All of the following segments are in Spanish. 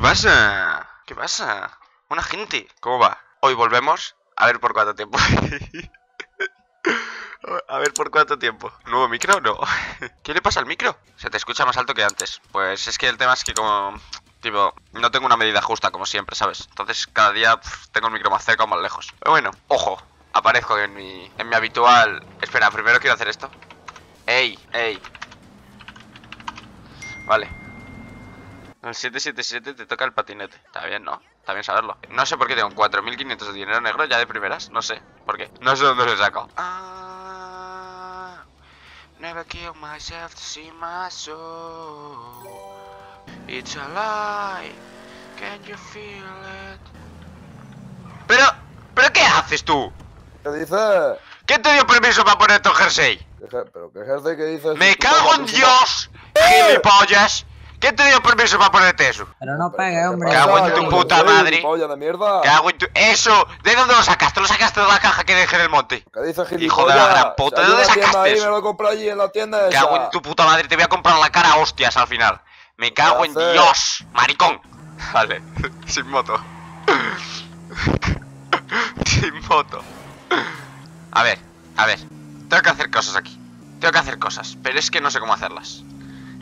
¿Qué pasa? ¿Qué pasa? Una gente. ¿Cómo va? Hoy volvemos. A ver por cuánto tiempo. A ver por cuánto tiempo. ¿Nuevo micro? No. ¿Qué le pasa al micro? Se te escucha más alto que antes. Pues es que el tema es que como... Tipo, no tengo una medida justa como siempre, ¿sabes? Entonces cada día tengo el micro más cerca o más lejos. Pero bueno, ojo. Aparezco en mi, en mi habitual... Espera, primero quiero hacer esto. ¡Ey! ¡Ey! Vale. El 777 te toca el patinete. Está bien, ¿no? Está bien saberlo. No sé por qué tengo 4.500 de dinero negro ya de primeras. No sé por qué. No sé dónde lo he sacado. Ah, never kill myself to see my soul. It's a lie. Can you feel it? Pero, ¿pero qué haces tú? ¿Qué dices? ¿Quién te dio permiso para poner tu jersey? ¿Qué je- ¿Pero qué jersey que dices? ¡Me cago en. Dios! ¡Gilipollas! ¿Quién te dio permiso para ponerte eso? Pero no pegue, ¿qué hombre. Cago en tu puta madre. Cago en tu... ¡Eso! ¿De dónde lo sacaste? ¿Lo sacaste de la caja que dejé en el monte? ¿Qué dices, Hijo de la gran puta, ¿de dónde sacaste eso? me lo allí en la tienda esa. Cago en tu puta madre, te voy a comprar la cara a hostias al final. Me cago en? Dios, maricón. Vale, sin moto. sin moto. A ver, a ver. Tengo que hacer cosas aquí. Tengo que hacer cosas, pero es que no sé cómo hacerlas.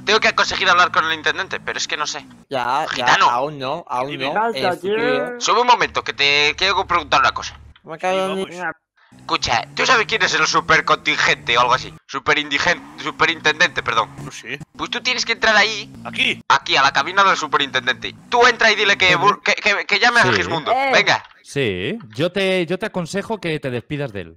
Tengo que conseguir hablar con el intendente, pero es que no sé. Ya, ya, Gitano. aún no, aún no. Futuro. Sube un momento, que te quiero preguntar una cosa. Me cago en- Escucha, ¿tú sabes quién es el supercontingente o algo así? Superindigente, superintendente, perdón. No sé. Pues tú tienes que entrar ahí, Aquí. aquí, a la cabina del superintendente. Tú entra y dile que, bur- que, que- que llame a Sí. Gismundo. Eh. Venga. Sí, yo te, yo te aconsejo que te despidas de él.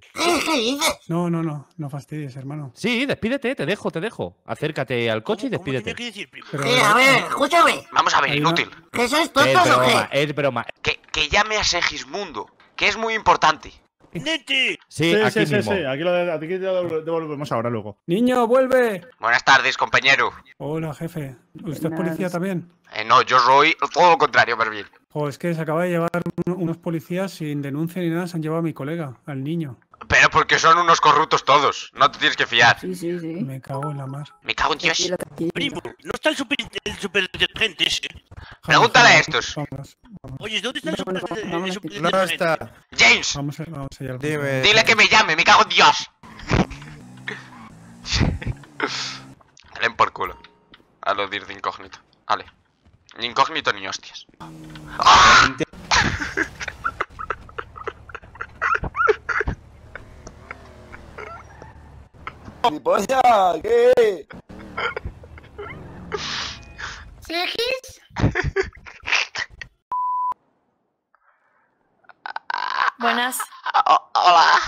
No, no, no, no fastidies, hermano. Sí, despídete, te dejo, te dejo. Acércate al coche y ¿Cómo- cómo tenía despídete. que decir? Pero, Sí, a ver, escúchame. Vamos a ver, inútil. ¿Que sois Es tontos o broma, qué? es broma. Que, que llame a Segismundo, que es muy importante. ¡Nete! Sí, Sí, aquí sí, sí, mismo. sí, aquí lo, de- aquí lo devolvemos ahora luego. ¡Niño, vuelve! Buenas tardes, compañero. Hola, jefe. ¿Usted es policía también? Eh, no, yo soy todo lo contrario, Mervil. O es que se acaba de llevar un- unos policías sin denuncia ni nada, se han llevado a mi colega, al niño. Pero porque son unos corruptos todos. No te tienes que fiar. Sí, sí, sí. Me cago en la mar. Me cago en Dios. Tranquilo, tranquilo. Primo, ¿no está el super, el superintendente ese? Pregúntale a estos. Vamos, Oye, ¿dónde está el super, el no, superintendente? No está. James, vamos, a- vamos allá. al Dime. punto. dile que me llame, me cago en Dios. Ven por culo. A lo de ir de incógnito. Vale. Ni incógnito ni hostias. ¡Ah! ¡Gilipollas! ¿Qué? ¿Seguís? Buenas. Oh, hola.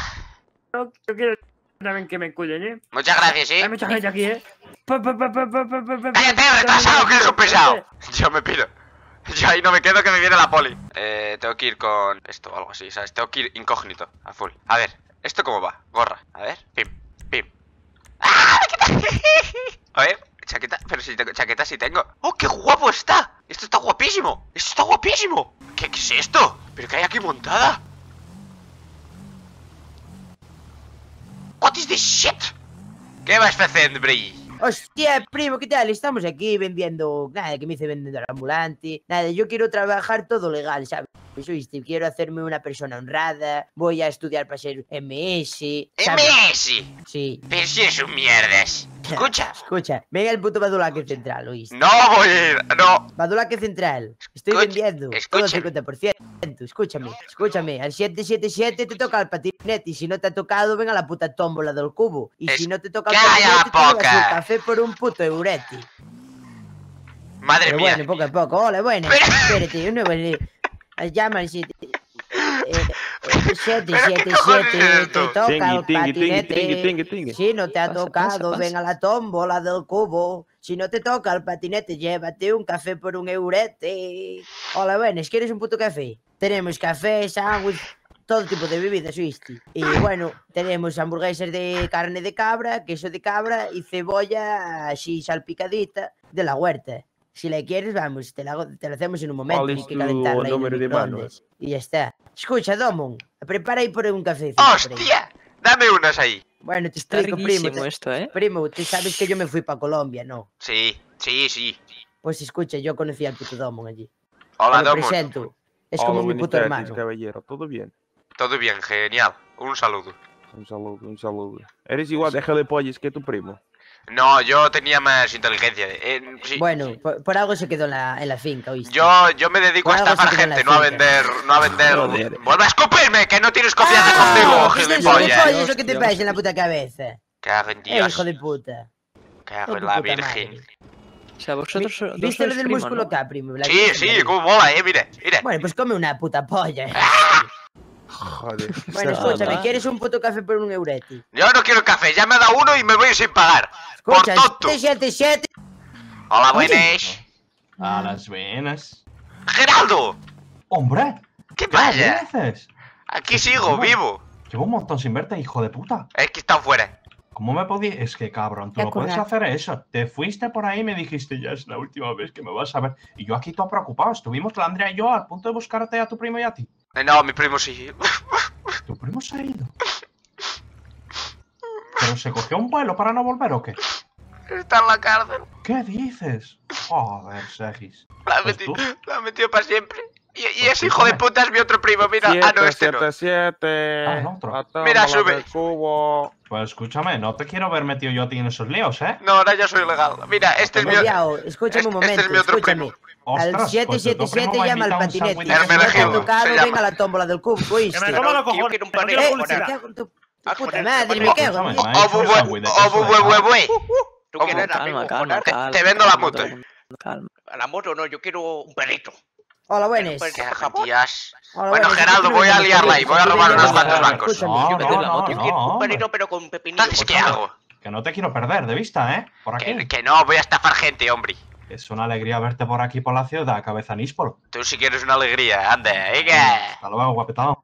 Yo, yo quiero también que me cuiden, ¿eh? Muchas gracias, ¿sí? Hay mucha gente aquí, ¿eh? ¡Cállate, retrasado, que eres un pesado! Yo me piro. Yo ahí no me quedo que me viene la poli. Eh, tengo que ir con esto o algo así, ¿sabes? Tengo que ir incógnito, a full. A ver, ¿esto cómo va? Gorra. A ver, pim. ¡Ah! A ver, chaqueta, pero si tengo, chaqueta sí tengo. ¡Oh, qué guapo está! Esto está guapísimo. Esto está guapísimo. ¿Qué, qué es esto? ¿Pero qué hay aquí montada? What is this shit? ¿Qué vas haciendo, Bri? Hostia, primo, ¿qué tal? Estamos aquí vendiendo. Nada, que me hice vendedor ambulante. Nada, yo quiero trabajar todo legal, ¿sabes? Pues, oíste, quiero hacerme una persona honrada. Voy a estudiar para ser MS. ¿sabes? MS. Sí. Pero si es un mierdas. Escucha. Escucha, venga el puto Badulaque Central, ¿oíste? No voy a ir, no. Badulaque Central, estoy Escucha, vendiendo todo escucha. el 50%. Escúchame, escúchame, al 777 te toca el patinete y si no te ha tocado, venga la puta tómbola del cubo. Y Es- si no te toca el ¡Calla la patinete, te un café por un puto eurete. Madre Pero mía. bueno, poco a poco, hola, bueno, Pero- espérate, uno, bueno, llama al 7... ¿Pero qué cojones 777 es te toca el patinete. Si no te ha tocado, ven a la tómbola del cubo. Si no te toca el patinete, llévate un café por un eurete. Hola, buenas, ¿quieres un puto café? Tenemos café, sándwich, todo tipo de bebidas, ¿viste? Y bueno, tenemos hamburguesas de carne de cabra, queso de cabra y cebolla así salpicadita de la huerta. Si la quieres, vamos, te la, hago- te la hacemos en un momento. ¿Cuál Tienes es que calentarla número de. Y ya está. Escucha, Domon, prepara ahí por un café. ¡Hostia! Dame unas ahí. Bueno, te Está explico, primo. te- esto, ¿eh? Primo, tú sabes que yo me fui para Colombia, ¿no? Sí, sí, sí. Pues escucha, yo conocí al puto Domon allí. Hola, Te lo Domun. presento. Es como mi puto hermano. caballero, ¿todo bien? Todo bien, genial. Un saludo. Un saludo, un saludo. Eres igual de gilipollas que tu primo. No, yo tenía más inteligencia. eh, sí. Bueno, por, por algo se quedó en la, en la finca, ¿oíste? Yo, yo me dedico a Por algo estafar gente, no a vender, no a vender. Joder. ¡Vuelve a escupirme! ¡Que no tienes confianza ¡Ah! conmigo, ¿Qué es gilipollas! gilipollas, lo que te pasa en la puta cabeza? Cago en Eh, Dios. hijo de puta. Cago Hijo en la puta virgen. madre. O sea, vosotros ¿Viste lo del músculo ¿no? Sí, sí, cómo mola, eh, mire, mire. Bueno, pues come una puta polla. Joder. Bueno, escúchame, ¿quieres un puto café por un eureti? Yo no quiero café, ya me ha dado uno y me voy sin pagar. Por Escucha, tonto. 777. Hola, buenas. A las venas. Geraldo, ¡Hombre! ¿qué ¿Qué pasa? dices? Aquí sigo, vivo. Llevo un montón sin verte, hijo de puta. Es que está fuera. ¿Cómo me podías...? Es que cabrón, tú no puedes hacer eso. Te fuiste por ahí y me dijiste, ya es la última vez que me vas a ver. Y yo aquí todo preocupado. Estuvimos la Andrea y yo al punto de buscarte a tu primo y a ti. Eh, No, mi primo sí. ¿Tu primo se ha ido? ¿Pero se cogió un vuelo para no volver o qué? Está en la cárcel. ¿Qué dices? Joder, Segis. La Pues metido, la ha metido para siempre. Y, y Pues ese hijo de puta es mi otro primo, mira. ah, no, este no. 777. Ah, no, otro. Mira, sube. cubo. Pues escúchame, no te quiero ver metido yo a ti en esos líos, ¿eh? No, ahora ya soy legal. Mira, este es mi otro. Moviao, escúchame un Este- este es momento, mi otro escúchame. Al Ostras, pues tu 777 primo me ha llama al patinete. Si no tocado, venga a la tómbola del cubo, Que ¿oíste? me coma los Yo cojones. quiero un panel. Eh, Ah, puta madre, me Te- vendo la moto. A la moto no, yo quiero un perrito. Hola, buenas. Pues. Hola, Bueno, buenas. Geraldo, voy a liarla y voy a robar unos cuantos bancos. No, no, no, un perrito pero con pepinillo. Entonces, ¿qué hago? Que no te quiero perder de vista, ¿eh? Por aquí. Que, que no, voy a estafar gente, hombre. Es una alegría verte por aquí por la ciudad, cabeza níspolo. Tú si quieres una alegría, anda, venga. Hasta luego, guapetón.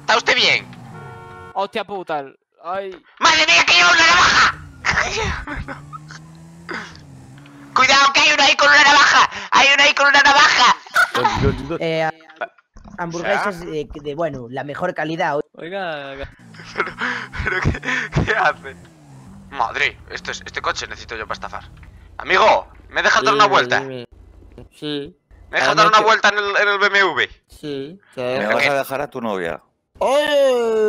¿Está usted bien? Hostia puta. Ay. ¡Madre mía, que lleva una navaja! ¡Cuidado, que hay uno ahí con una navaja! ¡Hay uno ahí con una navaja! Eh, a- hamburguesas de, de, bueno, la mejor calidad. Oiga. ¿Pero qué, qué hace? Madre, esto es, este coche necesito yo para estafar. Amigo, ¿me dejas dar una vuelta? ¿Me Sí, dejas Ah, dar una que- vuelta en el, en el BMW? sí. Me vas a dejar a tu novia.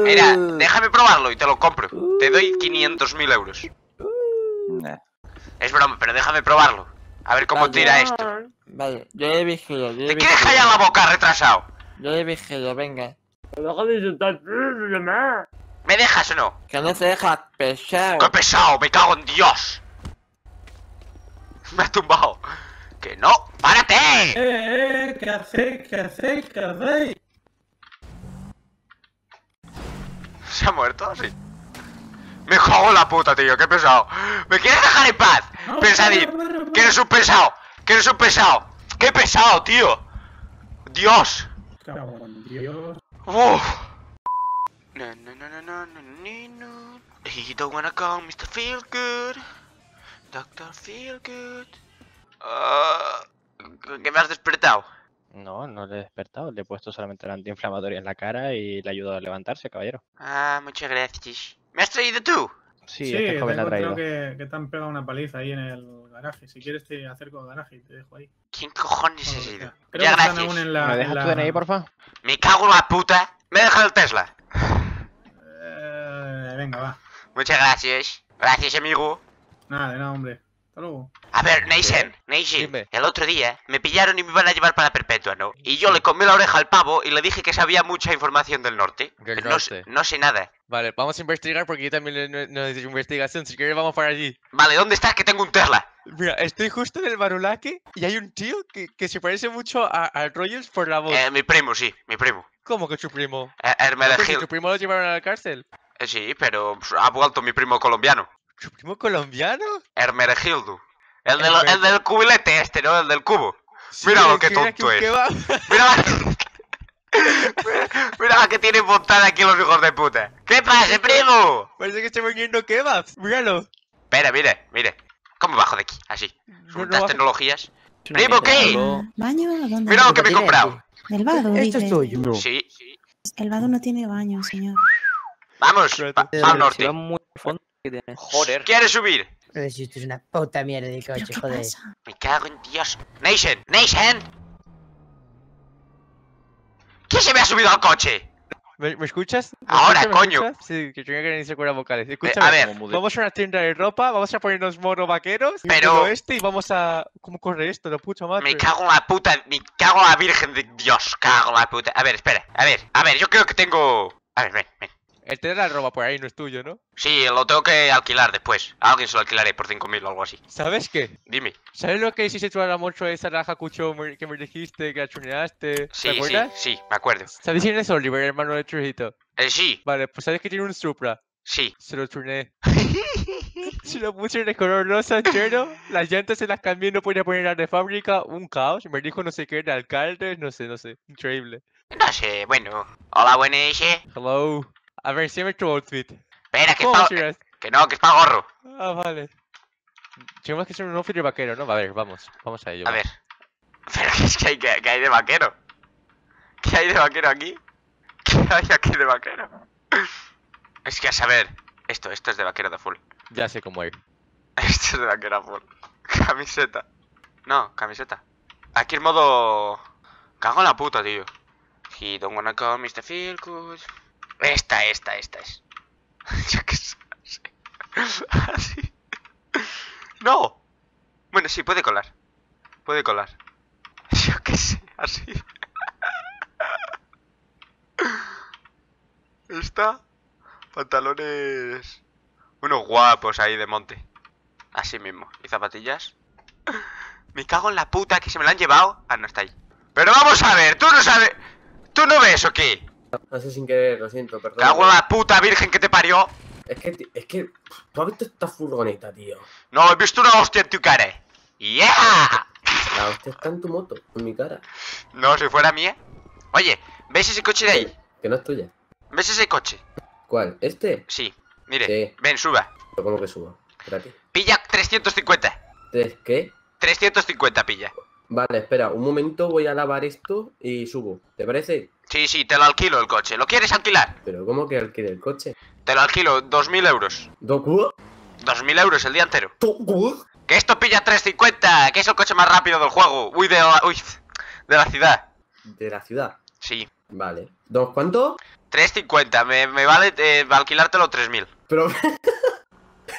Mira, déjame probarlo y te lo compro. Te doy 500.000 euros. Nah. Es broma, pero déjame probarlo. A ver cómo tira esto. Vale, yo le vigilo, yo le ¿Te quieres callar la boca, retrasado? Yo le vigilo, venga. Deja de insultar. mamá. ¿Me dejas o no? Que no se deja pesar. ¡Qué pesado! ¡Me cago en Dios! Me ha tumbado. ¡Que no! ¡Párate! ¡Eh, eh! ¿Qué hacéis? ¿Qué hacéis? ¿Qué hacéis? ¿Se ha muerto? Sí. Me cago en la puta, tío. ¡Qué pesado! ¿Me quieres dejar en paz? Pensadín. Que eres un pesado. Que eres un pesado. ¡Qué pesado, tío! ¡Dios! Uf. No, no, no, no, no, no, no, no. He don't wanna call Mr. Feelgood. Doctor Feelgood. Ah, ¿Qué me has despertado? No, no le he despertado. Le he puesto solamente el antiinflamatorio en la cara y le he ayudado a levantarse, caballero. Ah, muchas gracias. ¿Me has traído tú? Sí, este joven la ha tengo- traído. creo que, que te han pegado una paliza ahí en el garaje. Si quieres te acerco al garaje y te dejo ahí. ¿Quién cojones Bueno, has que sido? sea. Creo Ya, que están gracias. aún en la- ¿Me en dejas la- tu DNI, porfa? Me cago en la puta. Me deja el Tesla. Eh, venga, va. Muchas gracias. Gracias, amigo. Nada, de nada, hombre. Hasta luego. A ver, Nation, Nation, Dime. el otro día me pillaron y me iban a llevar para perpetua, ¿no? Y yo le comí la oreja al pavo y le dije que sabía mucha información del norte. Del Pero no, sé- norte. no sé nada. Vale, vamos a investigar porque yo también no, necesito investigación. Si quieres, vamos para allí. Vale, ¿dónde estás? Que tengo un Tesla. Mira, estoy justo en el Barulaque y hay un tío que, que se parece mucho a, a Rogers por la voz. Eh, mi primo, sí, mi primo. ¿Cómo que su primo? Eh, Hermele Pues si Gil- ¿Tu primo lo llevaron a la cárcel? eh, sí, pero pues, ha vuelto mi primo colombiano. ¿Su primo colombiano? Hermeregildo. El el del cubilete este, ¿no? El del cubo. Sí, Mira lo el que tonto es. Mira. Mira la que tiene montada aquí los hijos de puta. ¿Qué pasa, primo? Parece que está vendiendo kebabs. Míralo. Espera, mire, mire. ¿Cómo bajo de aquí? Así. No, Son no tecnologías. Primo, ¿qué? ¿Baño? ¿Dónde? Mira lo que me he comprado. ¿Del vado? Esto es tuyo. Sí. El vado no tiene baño, señor. Vamos, pa' al norte. muy fondo que tiene. Joder. ¿Quieres subir? Pero si esto es una puta mierda de ¿Pero coche, joder. pasa? Me cago en Dios. Nation, Nation. ¿Quién se me ha subido al coche? ¿Me, me escuchas? ¿Me Ahora, escuchas? ¿Me coño. escuchas? Sí, que tenía que cuerdas vocales. a Escúchame, ver. vamos a una tienda de ropa, vamos a ponernos mono vaqueros, Pero- este y vamos a... ¿Cómo corre esto? La puta madre. Me cago en la puta, me cago en la virgen de Dios, cago en la puta. A ver, espera, a ver, a ver, yo creo que tengo... A ver, ven, ven. El tener la ropa por ahí no es tuyo, ¿no? Sí, lo tengo que alquilar después. A alguien se lo alquilaré por 5.000 o algo así. ¿Sabes qué? Dime. ¿Sabes lo que hiciste tú a la monstruo esa la Hakucho me- que me dijiste, que la chuneaste? Sí, ¿Te sí, acuerdas? sí, me acuerdo. ¿Sabes quién es Oliver, hermano de Trujito? Eh, sí, Vale, pues sabes que tiene un Supra. sí. Se lo turné. Se lo puse de color rosa entero. Las llantas se las cambié, no podía ponerlas de fábrica. Un caos. Me dijo no sé qué, de alcalde, no sé, no sé. Increíble. No sé, bueno. Hola, buenas. Hello. A ver, enséñame tu outfit. Espera, que es ¿Cómo pa... Que no, que es para gorro. Ah, vale. Tenemos que hacer un outfit de vaquero, ¿no? A ver, vamos. Vamos a ello. A va. ver. Pero es que hay, que, que hay de vaquero. ¿Qué hay de vaquero aquí? ¿Qué hay aquí de vaquero? Es que a saber. Esto, esto es de vaquero de full. Ya sé cómo ir. Esto es de vaquero full. Camiseta. No, camiseta. Aquí el modo. Cago en la puta, tío. He don't wanna call Mr. Feel Good. Esta, esta, esta es. Yo qué sé. Así. No. Bueno, sí, puede colar. Puede colar. Yo qué sé, así. Esta. Pantalones. Unos guapos ahí de monte. Así mismo. Y zapatillas. Me cago en la puta que se me la han llevado. Ah, no está ahí. Pero vamos a ver, tú no sabes. ¿Tú no ves o qué? Hace sin querer, lo siento, perdón. Cago en la puta virgen que te parió. Es que, es que. ¿Tú has visto esta furgoneta, tío? No, he visto una hostia en tu cara. ¡Yeah! La hostia está en tu moto, en mi cara. No, si fuera mía. Oye, ¿ves ese coche de ahí? Que no es tuya. ¿Ves ese coche? ¿Cuál? ¿Este? Sí, mire. Sí. Ven, suba. ¿Cómo que subo? Espérate. Pilla 350. ¿Tres qué? 350 pilla. Vale, espera, un momento, voy a lavar esto y subo. ¿Te parece? Sí, sí, te lo alquilo el coche. ¿Lo quieres alquilar? Pero ¿cómo que alquile el coche? Te lo alquilo, 2.000 euros. ¿Doku? 2.000 euros el día entero. Que esto pilla 350, que es el coche más rápido del juego. Uy, de la, uy, de la ciudad. De la ciudad. Sí. Vale. ¿Dos cuánto? 350, me, me vale eh, alquilártelo 3.000. Pero...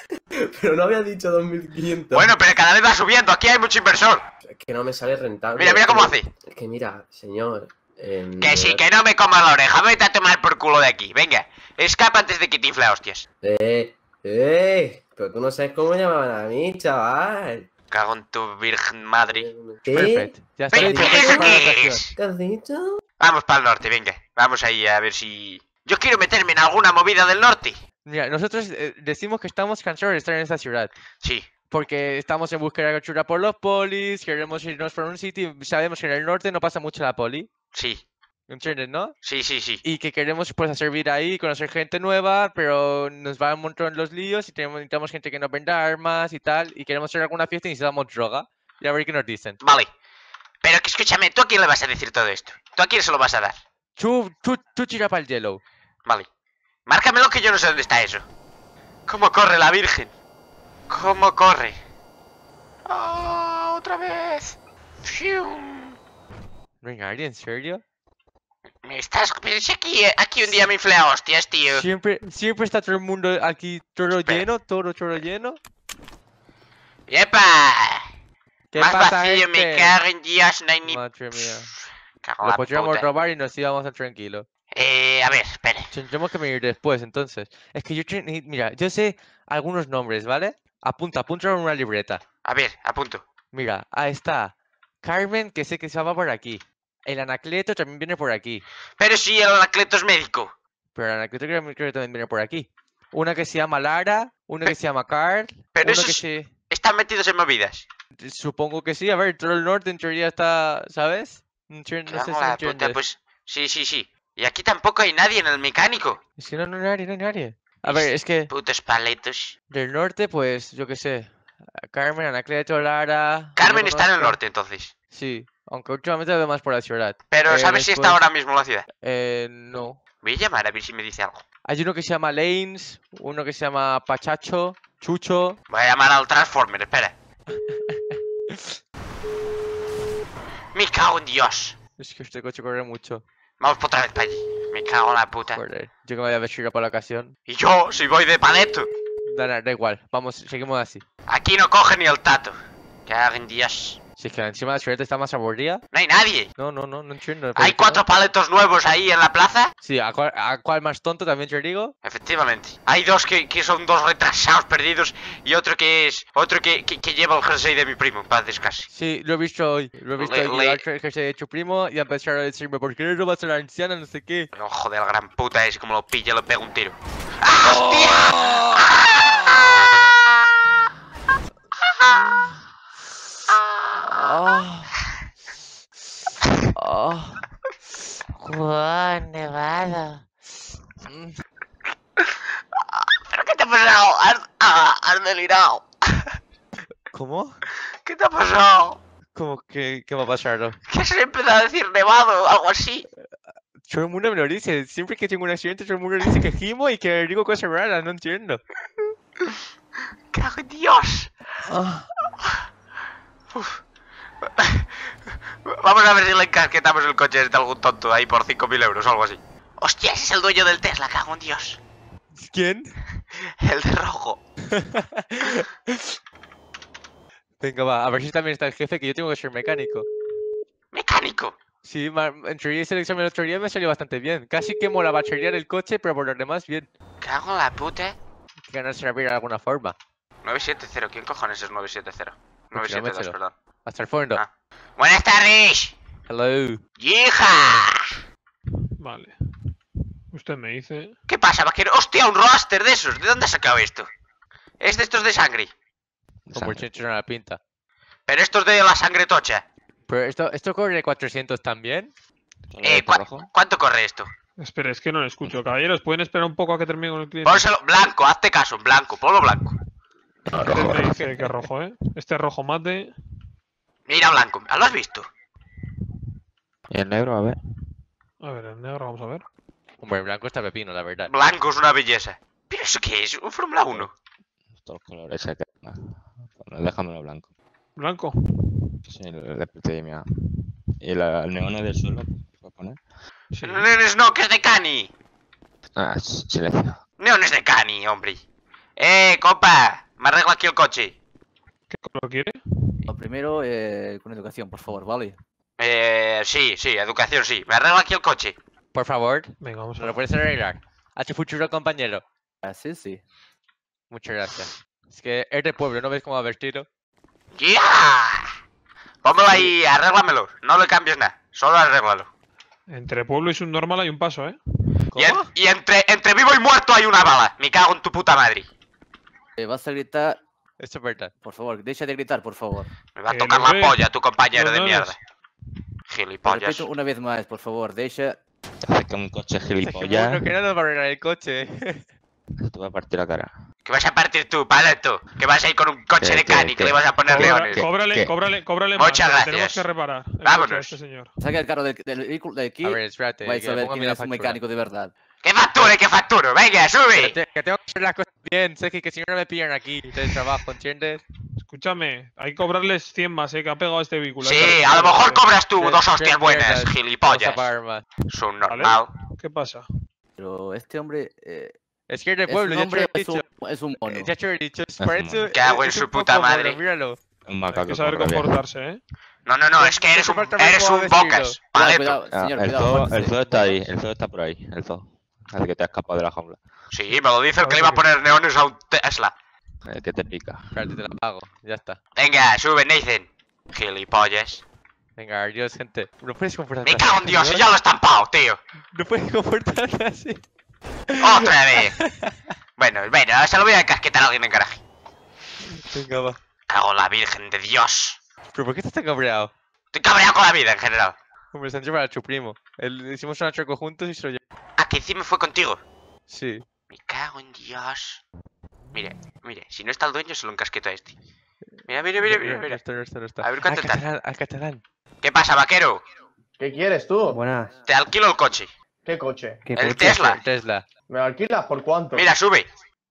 pero no había dicho 2500. Bueno, pero cada vez va subiendo, aquí hay mucho inversor. Es que no me sale rentable. Mira, mira cómo hace. Es que mira, señor. em, Que sí, que no me coma la oreja, vete a tomar por culo de aquí. Venga, escapa antes de que te infle a hostias. Eh, eh. Pero tú no sabes cómo llamaban a mí, chaval. Cago en tu virgen madre. ¿Qué? Perfecto. Ya está. ¿qué es? ¿Qué has dicho? Vamos para el norte, venga. Vamos ahí a ver si... Yo quiero meterme en alguna movida del norte. Mira, nosotros eh, decimos que estamos cansados de estar en esta ciudad. Sí. Porque estamos en búsqueda de captura por los polis, queremos irnos por un sitio sabemos que en el norte no pasa mucho la poli. Sí, ¿Entiendes, no? sí, sí, sí. Y que queremos pues hacer vida ahí, conocer gente nueva, pero nos va un montón los líos y tenemos, necesitamos gente que nos venda armas y tal. Y queremos hacer alguna fiesta y necesitamos droga. Y a ver qué nos dicen. Vale. Pero que escúchame, ¿tú a quién le vas a decir todo esto? ¿Tú a quién se lo vas a dar? Tú, tú, tú tira para el yellow. Vale. Márcamelo que yo no sé dónde está eso. ¿Cómo corre la Virgen? ¿Cómo corre? ¡Ah! ¡Otra vez! ¡Fium! Venga, ¿en serio? Me estás... Pero si aquí, aquí un día me inflé a hostias, tío. Siempre, siempre está todo el mundo aquí todo Espera. lleno, todo, todo lleno. ¡Yepa! ¿Qué Más pasa, vacío, me gente? cago en Dios, no hay ni... Madre mía. Cago Lo podríamos puta. robar y nos íbamos a tranquilo. Eh, a ver, espere. Tendremos que venir después, entonces. Es que yo, mira, yo sé algunos nombres, ¿vale? Apunta, apunta en una libreta. A ver, apunto. Mira, ahí está. Carmen, que sé que se va por aquí. El Anacleto también viene por aquí. Pero si el Anacleto es médico. Pero el Anacleto creo que también viene por aquí. Una que se llama Lara, una que se llama Carl, Pero que se... están metidos en movidas. Supongo que sí, a ver, todo el norte en teoría está, ¿sabes? No, sé- si entiendes. puta, pues... Sí, sí, sí. Y aquí tampoco hay nadie en el mecánico. Es que no, no hay nadie, no hay nadie. A ver, es que Putos paletos. del norte, pues, yo qué sé. Carmen, Anacleto, Lara... Carmen está en el norte, entonces. Sí, aunque últimamente lo veo más por la ciudad. Pero Eh, ¿sabes si está ahora mismo en la ciudad? Eh, no. Voy a llamar a ver si me dice algo. Hay uno que se llama Lanes, uno que se llama Pachacho, Chucho. Voy a llamar al Transformer, espera. Me cago en Dios. Es que este coche corre mucho. Vamos por otra vez para allí. Me cago en la puta. Joder, yo que me voy a vestir para la ocasión. Y yo, si voy de paleto. Da, da, da igual, vamos, seguimos así. Aquí no coge ni el tato. Cago en Dios. Si es que encima la chuleta está más aburrida. No hay nadie. No, no, no, no entiendo. Hay cuatro paletos nuevos ahí en la plaza. Sí, ¿a cuál, a más tonto también te digo? Efectivamente. Hay dos que, que son dos retrasados perdidos y otro que es. Otro que, que, que lleva el jersey de mi primo, para descanse. Sí, lo he visto hoy. Lo he visto Le- hoy. le- el jersey de tu primo y empezar a decirme, ¿por qué no robas a la anciana? No sé qué. No, joder, el gran puta ese, como lo pilla, le pego un tiro. Ah. Ah. Juan Nevada. ¿Pero qué te ha pasado? Has, ah, has delirado. ¿Cómo? ¿Qué te ha pasado? ¿Cómo que qué va a pasar? Que has empezado a decir nevado o algo así. Todo el mundo me lo dice. Siempre que tengo un accidente, todo el mundo dice que gimo y que digo cosas raras. No entiendo. ¡Cago Dios! Uf. Vamos a ver si le encasquetamos el coche a algún tonto ahí por 5.000 euros o algo así. ¡Hostia, ese es el dueño del Tesla, cago en Dios! ¿Quién? El de rojo. Venga, va. A ver si también está el jefe, que yo tengo que ser mecánico. ¿Mecánico? Sí, en teoría hice el examen el otro día me salió bastante bien. Casi quemo la batería del coche, pero por lo demás bien. Cago en la puta. Que ganas de abrir de alguna forma. 970, ¿quién cojones es 970? 972, Kilómetro. perdón. Hasta el fondo. Ah. Buenas tardes. Hello. ¡Hija! Vale. Usted me dice. ¿Qué pasa, vaquero? ¡Hostia, un roaster de esos! ¿De dónde has sacado esto? Es de estos de sangre. Como el chinchón a la pinta. Pero estos de la sangre tocha. Pero esto, esto corre 400 también. Eh, ¿cuá- ¿cuánto corre esto? Espera, es que no lo escucho. Caballeros, ¿pueden esperar un poco a que termine con el cliente? Pónselo blanco, hazte caso, blanco, ponlo blanco. Usted me dice que es rojo, ¿eh? Este es rojo mate. Mira blanco, ¿lo has visto? Y el negro, a ver. A ver, el negro, vamos a ver. Hombre, el blanco está pepino, la verdad. Blanco es una belleza. ¿Pero eso qué es? ¿Un Fórmula 1? Todos los colores se quedan. Bueno, déjamelo blanco. Blanco. Sí, el de procedimiento. Y la, el neón del suelo, ¿puedo poner? Neones no, que es de Cani. Ah, silencio. Neones de Cani, hombre. Eh, compa, me arregla aquí el coche. ¿Qué color quiere? Lo primero, eh, con educación, por favor, ¿vale? Eh, sí, sí, educación sí. Me arregla aquí el coche. Por favor. Venga, vamos ¿Me lo puedes arreglar? A tu futuro compañero. Ah, sí, sí. Muchas gracias. Es que es de pueblo, ¿no ves cómo va vestido? ¡Ya! Pónmelo ahí, arréglamelo. No le cambies nada, solo arréglalo. Entre pueblo y subnormal hay un paso, ¿eh? Y, en- y entre, entre vivo y muerto hay una bala. Me cago en tu puta madre. Eh, vas a gritar. Esto es verdad. Por favor, deja de gritar, por favor. Me va a Eh, tocar la polla tu compañero de mierda. Gilipollas. repito una vez más, por favor, deja. Te acerca un coche que bueno gilipollas. que no nos va a arreglar el coche. Te va a partir la cara. Que vas a partir tú, paleto. Que vas a ir con un coche de cani, que, le vas a poner leones. cóbrale, ¿Qué? cóbrale, cóbrale más. Muchas gracias. Tenemos que reparar. Vámonos. Este señor. Saca el carro del, vehículo de aquí. A ver, espérate. Vais a ver quién es un mecánico de verdad. ¡Que facture, que facturo! ¡Venga, Que, sube! te- que tengo que hacer las cosas bien, sé que, que si no me pillan aquí del trabajo, ¿entiendes? Escúchame, hay que cobrarles 100 más, ¿eh? Que ha pegado este vehículo. Sí, Hay que a lo mejor cobras tú dos hostias buenas, mierdas, gilipollas. más. Son normal. ¿Qué pasa? Pero este hombre. Eh, Es que es de es pueblo, un ya te hombre lo o he es un, dicho. es un mono. Ya te lo he dicho, es un por eso. mono. Cago en es su un puta mono, madre. Míralo. Un Hay macaco que saber comportarse, ¿eh? No, no, no, es que eres un, eres un bocas, cuidado, Ah, señor, el, cuidado. el zoo está ahí, el zoo está por ahí, el zoo. Hace que te has escapado de la jaula. Sí, me lo dice el que le iba a poner neones a un Tesla. Eh, que te pica. Espérate, te la pago. Ya está. Venga, sube, Nathan. Gilipollas. Venga, adiós, gente. No puedes comportarte Me cago en Dios, ya lo he estampado, tío. No puedes comportarte así. Otra vez. Bueno, bueno, se lo voy a casquetar a alguien en garaje. Venga, va. Cago en la Virgen de Dios. ¿Pero por qué estás tan cabreado? Estoy cabreado con la vida en general. Hombre, se han llevado a tu primo. El- hicimos un atraco juntos y se lo llevó. Ah, que encima fue contigo. Sí. Me cago en Dios. Mire, mire, si no está el dueño se lo encasqueto a este. Mira, mira, mira, mira, No mira. está, no está, no está. A ver cuánto al tal. catalán, al catalán. ¿Qué pasa, vaquero? ¿Qué quieres tú? Buenas. Te alquilo el coche. ¿Qué coche? ¿Qué El coche? Tesla. Tesla. ¿Me alquilas por cuánto? Mira, sube.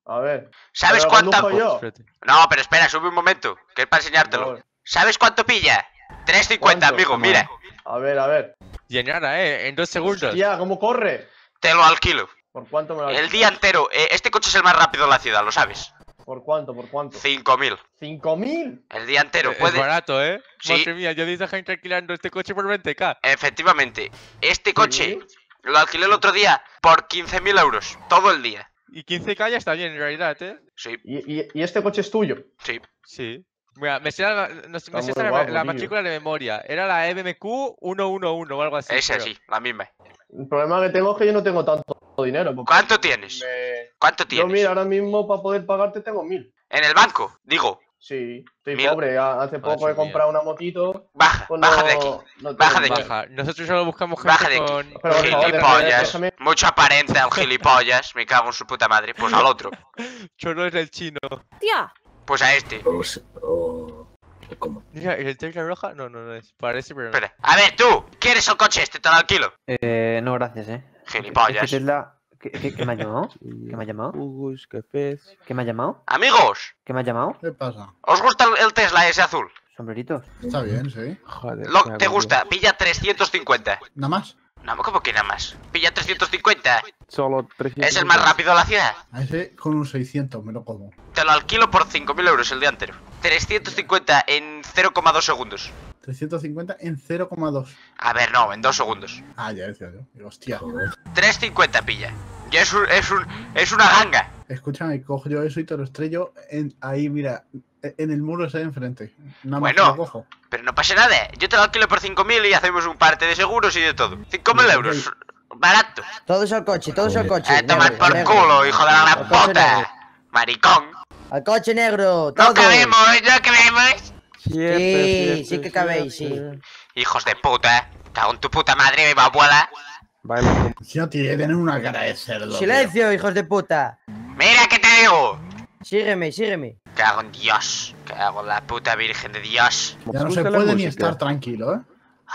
A ver. ¿Sabes ¿Pero cuánto? yo? No, pero espera, sube un momento, que es para enseñártelo. ¿Sabes cuánto pilla? 3.50, ¿Cuánto? amigo, mira. A ver, a ver. Llenara, eh, en dos segundos. Ya, ¿cómo corre? Te lo alquilo. ¿Por cuánto me lo El día entero. Eh, este coche es el más rápido de la ciudad, lo sabes. ¿Por cuánto? ¿Por cuánto? 5.000. ¿5.000? El día entero. Es Puede... barato, eh. Sí. Madre mía, yo a gente alquilando este coche por 20k. Efectivamente. Este coche lo alquilé el otro día por 15.000 euros. Todo el día. Y 15k ya está bien en realidad, eh. Sí. ¿Y, y, y este coche es tuyo? Sí. Sí. Mira, me sé la, no sé- me Está sé muy esta la- guapo, la tío. matrícula de memoria. Era la MMQ 111 o algo así. Esa sí, la misma. El problema que tengo es que yo no tengo tanto dinero. ¿Cuánto tienes? me- ¿Cuánto Yo, tienes? mira, ahora mismo para poder pagarte tengo mil. En el banco, digo. Sí, estoy Mil. pobre. ha- Hace poco Madre he comprado una motito. Baja, pues baja de aquí. no baja de aquí. Baja. Nosotros solo buscamos gente Baja de aquí. con... Pero, por favor, déjame- Gilipollas. Mucho aparente al gilipollas. Me cago en su puta madre. Pues al otro. Choros del chino. Tía. Pues a este. Mira, ¿el Tesla roja? No, no, no es. Parece, pero no. Espera. A ver, tú. ¿Quieres el coche este? Te lo alquilo. Eh, no, gracias, eh. Gilipollas. Tesla- ¿Qué, qué, qué me ha llamado? ¿Qué me ha llamado? Jugos, cafés. ¿Qué me ha llamado? Amigos, ¿Qué me ha llamado? ¿Qué pasa? ¿os gusta el- el Tesla ese azul? ¿Sombreritos? Está bien, sí. Joder. Lo, ¿Te gusta? Pilla 350. ¿Nada más? No, ¿cómo que nada más? Pilla 350. Solo 300. Es el más rápido de la ciudad. A ese con un 600 me lo como. Te lo alquilo por 5.000 euros el día entero. 350 en 0,2 segundos. 350 en 0,2. A ver, no, en 2 segundos. Ah, ya decía yo. Hostia. 350 pilla. Ya es, un, es, un, es una ganga. Escúchame, cojo yo eso y te lo estrello en, ahí, mira, en el muro ese de enfrente. Nada más Bueno. que lo cojo. Pero no pasa nada. Yo te lo alquilo por 5.000 y hacemos un parte de seguros y de todo. 5.000 euros. Barato. Todos al coche, todos al coche. Eh, tomar por culo, hijo de la puta. Maricón. Al coche negro, No todos. cabemos, no cabemos. Sí, sí que cabéis, sí. Hijos de puta. Cago en tu puta madre, mi abuela. Si no tiene que tener una cara de cerdo. tío. Silencio, hijos de puta. Mira que te digo. Sígueme, sígueme. Cago en Dios. Cago en la puta virgen de Dios. Ya no se puede ni estar tranquilo, ¿eh?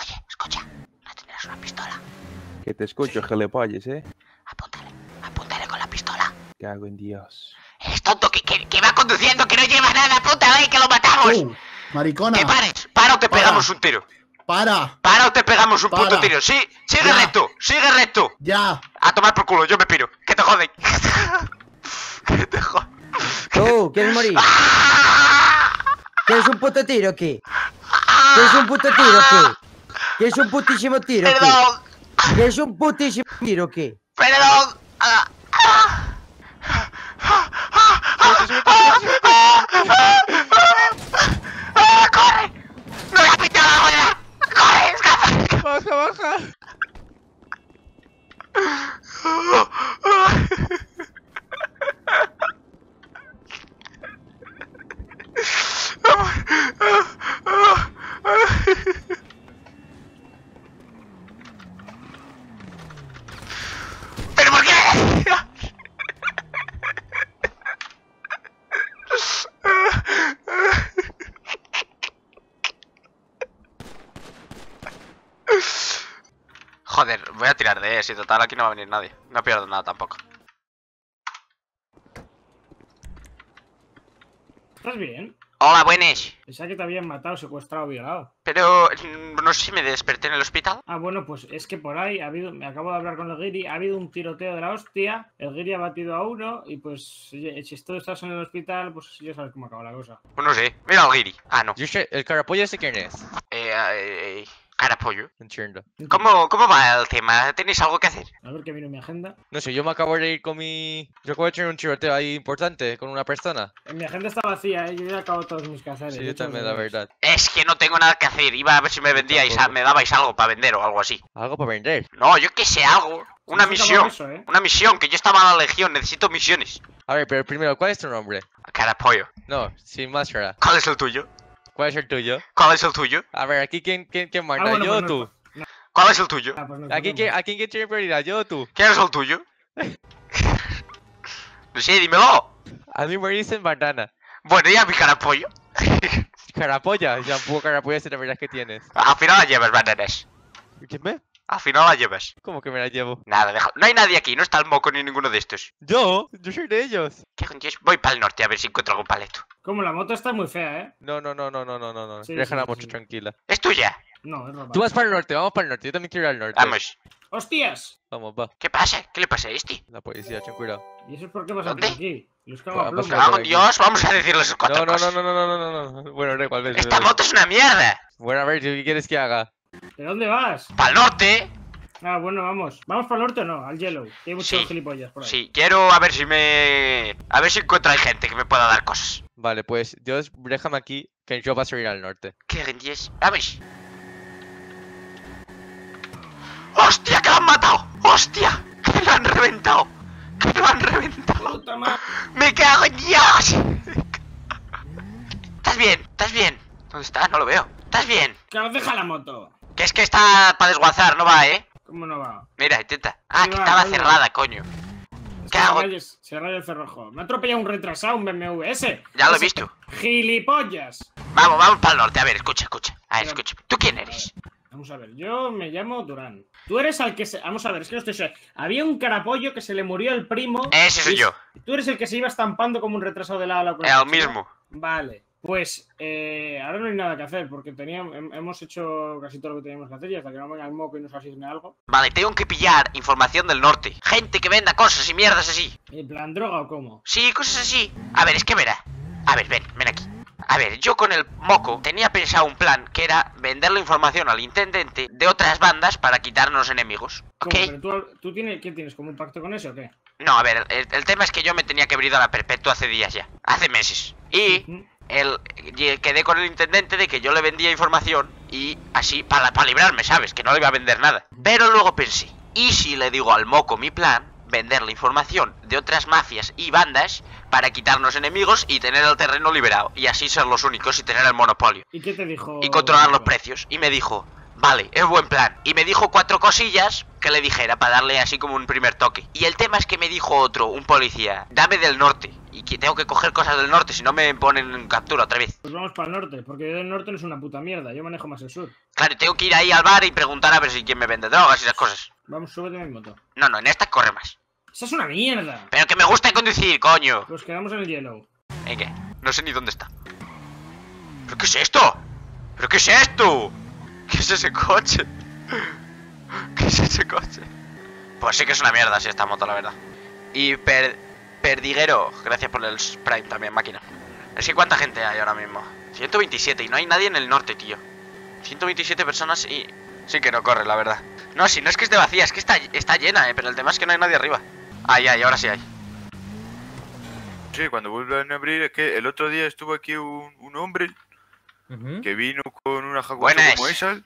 Oye, escucha. No tendrás una pistola. Que te escucho, gilipollas, eh. Apúntale. Apúntale con la pistola. Cago en Dios. Es tonto que, que, que va conduciendo, que no lleva nada. Apúntale, que lo matamos. ¡Uh! Maricona. Que pares. Para o te Para. pegamos un tiro. ¡Para! Para o te pegamos un puto Para. tiro. Sí, sigue Ya. recto. Sigue recto. ¡Ya! A tomar por culo, yo me piro. Que te joden. que te joden. Tú, ¿quieres morir? ¿Quieres un puto tiro o qué? ¿Quieres un puto tiro o qué? ¿Quieres un putísimo tiro o qué? Perdón. ¿Quieres un putísimo tiro o qué? Perdón. Ah, ah. ¡Ah, ¡Corre! ¡No le ha pintado la rueda! ¡Corre, escapa! Baja, baja. ¿Pero por qué? Joder, voy ese, total aquí no va a venir nadie. No pierdo nada tampoco. ¿Estás bien? Hola, buenas. Pensaba que te habían matado, secuestrado, violado. Pero no sé si me desperté en el hospital. Ah, bueno, pues es que por ahí ha habido, me acabo de hablar con el Giri, ha habido un tiroteo de la hostia, el Giri ha batido a uno y pues si tú estás en el hospital, pues ya sabes cómo acaba la cosa. Pues no sé, mira al Giri. Ah, no. Yo sé, el carapollo ese quién es. Eh, eh, eh, Entiendo. ¿Cómo, ¿Cómo va el tema? ¿Tenéis algo que hacer? A ver que vino mi agenda. No sé, yo me acabo de ir con mi... Yo acabo de tener un tiroteo ahí importante con una persona. En mi agenda está vacía, ¿eh? yo ya acabo todos mis quehaceres. Sí, yo también, la verdad. Es que no tengo nada que hacer. Iba a ver si me vendíais, me dabais algo para vender o algo así. Algo para vender. No, yo qué sé, algo. Una misión. eso, ¿eh? Una misión, que yo estaba en la legión, necesito misiones. A ver, pero primero, ¿cuál es tu nombre? Carapollo. No, sin máscara. ¿Cuál es el tuyo? ¿Cuál es el tuyo? ¿Cuál es el tuyo? A ver, aquí quién, quién, quién manda, Ah, bueno, yo o pues tú. ¿Cuál es el tuyo? Ah, pues Aquí vemos. quién, aquí quién tiene prioridad, yo o tú. ¿Quién es el tuyo? no sé, dímelo. A mí me dicen bandana. Bueno, ya mi carapollo. Carapolla, ya un poco carapolla esa la verdad que tienes. Al final la llevas, bananas. ¿Qué me? Al final la llevas. ¿Cómo que me la llevo? Nada, deja. No hay nadie aquí, no está el moco ni ninguno de estos. Yo, yo soy de ellos. ¿Qué coño Voy para el norte a ver si encuentro algún paleto. Como la moto está muy fea, ¿eh? No, no, no, no, no, no, no, no. Sí, Deja sí, la sí, moto sí. tranquila. ¿Es tuya? No, es robar. Tú vas para el norte, vamos para el norte. Yo también quiero ir al norte. Vamos. ¡Hostias! Vamos, va. ¿Qué pasa? ¿Qué le pasa a este? La policía, ten cuidado. ¿Y eso es por qué vas a ¿Dónde? aquí? Los cago a Vamos Cago en Dios, vamos a decirles cuatro No, no, no, cosas. no, no, no, no, no, no. Bueno, da igual, ves, Esta ves, moto es una mierda. Bueno, a ver, ¿tú ¿qué quieres que haga? ¿De dónde vas? Para el norte. Ah, bueno, vamos. ¿Vamos para el norte o no? Al Yellow. que Hay muchos Sí. gilipollas por ahí. Sí, quiero a ver si me... A ver si encuentro ahí gente que me pueda dar cosas. Vale, pues yo déjame aquí que yo paso a ir al norte. ¿Qué rindies? Vamos. ¡Hostia, que lo han matado! ¡Hostia! ¡Que lo han reventado! ¡Que lo han reventado! Puta madre. ¡Me cago en Dios! ¿Estás bien? ¿Estás bien? ¿Dónde está? No lo veo. ¿Estás bien? Claro, deja la moto. Es que está para desguazar, no va, ¿eh? ¿Cómo no va? Mira, intenta. Ah, Sí que va, estaba cerrada, coño. Es ¿Qué hago? Se raya, el cerrojo. Me ha atropellado un retrasado, un BMW. Ese. Ya lo he visto. ¡Gilipollas! Vamos, vamos para el norte. A ver, escucha, escucha. A ver, Pero- escucha. ¿Tú quién eres? Vamos a ver, yo me llamo Durán. Tú eres al que se. Vamos a ver, es que no estoy seguro. Había un carapollo que se le murió el primo. Ese soy yo. Tú eres el que se iba estampando como un retrasado de la ala. El mismo. Vale. Pues eh, ahora no hay nada que hacer porque teníamos, hem- hemos hecho casi todo lo que teníamos que hacer y hasta que no venga el moco y nos asigne algo. Vale, tengo que pillar información del norte. Gente que venda cosas y mierdas así. ¿En plan droga o cómo? Sí, cosas así. A ver, es que verá. A ver, ven, ven aquí. A ver, yo con el moco tenía pensado un plan que era vender la información al intendente de otras bandas para quitarnos enemigos. ¿Ok? ¿Cómo? ¿Pero tú, tú tienes, ¿Qué tienes? ¿Como un pacto con ese o qué? No, a ver, el, el tema es que yo me tenía que haber ido a la perpetua hace días ya. Hace meses. Y el, quedé con el intendente de que yo le vendía información y así, para, para librarme, ¿sabes? Que no le iba a vender nada. Pero luego pensé, ¿y si le digo al moco mi plan? Vender la información de otras mafias y bandas para quitarnos enemigos y tener el terreno liberado. Y así ser los únicos y tener el monopolio. ¿Y qué te dijo? Y controlar los precios. Y me dijo, vale, es buen plan. Y me dijo cuatro cosillas que le dijera para darle así como un primer toque. Y el tema es que me dijo otro, un policía, dame del norte. Y que tengo que coger cosas del norte, si no me ponen en captura otra vez. Pues vamos para el norte, porque yo del norte no es una puta mierda, yo manejo más el sur. Claro, tengo que ir ahí al bar y preguntar a ver si quién me vende drogas y esas cosas. Vamos, súbete mi moto. No, no, en esta corre más. ¡Esa es una mierda! Pero que me gusta conducir, coño. Pues quedamos en el yellow. ¿En qué? No sé ni dónde está. ¿Pero qué es esto? ¿Pero qué es esto? ¿Qué es ese coche? ¿Qué es ese coche? Pues sí que es una mierda, sí, esta moto, la verdad. Y per, Perdiguero, gracias por el Prime también, máquina. Es que cuánta gente hay ahora mismo. 127 y no hay nadie en el norte, tío. 127 personas y... Sí que no corre, la verdad. No, si no es que esté vacía, es que está, está llena, eh, pero el tema es que no hay nadie arriba. Ay, ay, ahora sí hay. Sí, cuando vuelvan a abrir, es que el otro día estuvo aquí un, un hombre que vino con una Buenas. como esa,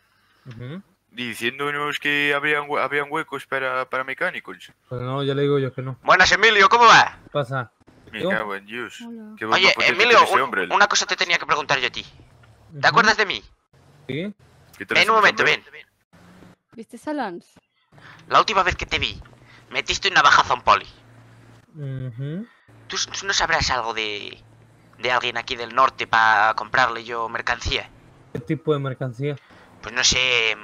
diciéndonos que habrían, hue- habían huecos para, para mecánicos. Pues no, ya le digo yo que no. Buenas, Emilio, ¿cómo va? ¿Qué pasa? Me cago en Dios. Qué Oye, Emilio, un- hombre. una cosa te tenía que preguntar yo a ti. ¿Te acuerdas de mí? ¿Sí? ¿Qué tal Ven un momento, ven. ¿Viste Salons? La última vez que te vi, metiste un navajazo a un poli. ¿Tú, tú no sabrás algo de, de alguien aquí del norte para comprarle yo mercancía? ¿Qué tipo de mercancía? Pues no sé...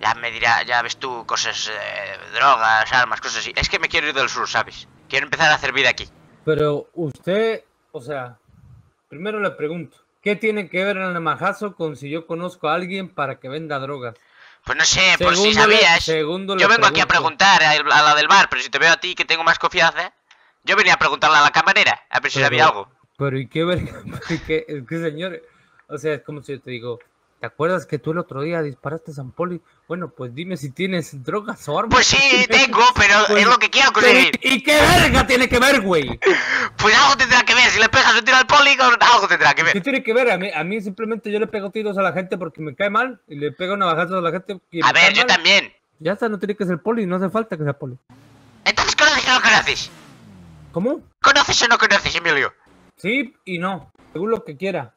Ya me dirá, ya ves tú, cosas, eh, drogas, armas, cosas así. Es que me quiero ir del sur, ¿sabes? Quiero empezar a hacer vida aquí. Pero usted, o sea, primero le pregunto, ¿qué tiene que ver el navajazo con si yo conozco a alguien para que venda drogas? Pues no sé, por si Segundo sabías. segundo le Yo vengo aquí a preguntar a, a la del bar, pero si te veo a ti que tengo más confianza, yo venía a preguntarle a la camarera, a ver si Pero- sabía algo. Pero ¿y qué verga? ¿Y qué, es que señor? O sea, es como si yo te digo, ¿te acuerdas que tú el otro día disparaste a San Poli? Bueno, pues dime si tienes drogas o armas. Pues sí, tengo, pero Pues- es lo que quiero conseguir. ¿Y qué verga tiene que ver, güey? Pues algo tendrá que ver, si le pegas un tiro al polígono, algo tendrá que ¿Qué ver. tiene que ver? A mí, a mí simplemente yo le pego tiros a la gente porque me cae mal y le pego navajazos a la gente que A me ver, cae yo mal. también. Ya está, no tiene que ser poli, no hace falta que sea poli. Entonces, ¿conoces o no conoces? ¿Cómo? ¿Conoces o no conoces, Emilio? Sí y no, según lo que quiera.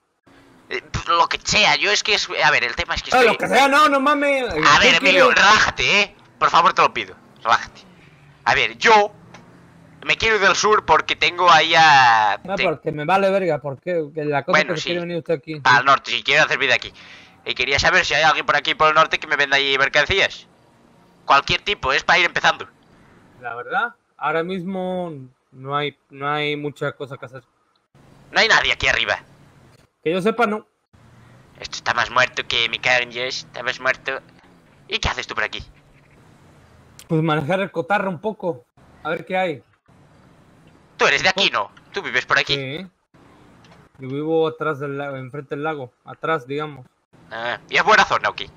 Eh, pues, lo que sea, yo es que es... A ver, el tema es que Ah, estoy... lo que sea, no, no mames. A ¿Qué ver, Emilio, quieres? relájate, ¿eh? Por favor, te lo pido. Relájate. A ver, yo me quiero ir del sur porque tengo ahí a... No, te- porque me vale verga, porque que la cosa Bueno, que sí. quiere venir usted aquí. Al norte, si quiero hacer vida aquí. Y quería saber si hay alguien por aquí, por el norte, que me venda ahí mercancías. Cualquier tipo, es para ir empezando. La verdad, ahora mismo no hay, no hay mucha cosa que hacer. No hay nadie aquí arriba. Que yo sepa, no. Esto está más muerto que me cago en Dios. Está más muerto. ¿Y qué haces tú por aquí? Pues manejar el cotarro un poco. A ver qué hay. Tú eres de aquí, ¿no? Tú vives por aquí. Sí. Yo vivo atrás del lago, enfrente del lago. Atrás, digamos. Ah, ¿Y es buena zona o qué?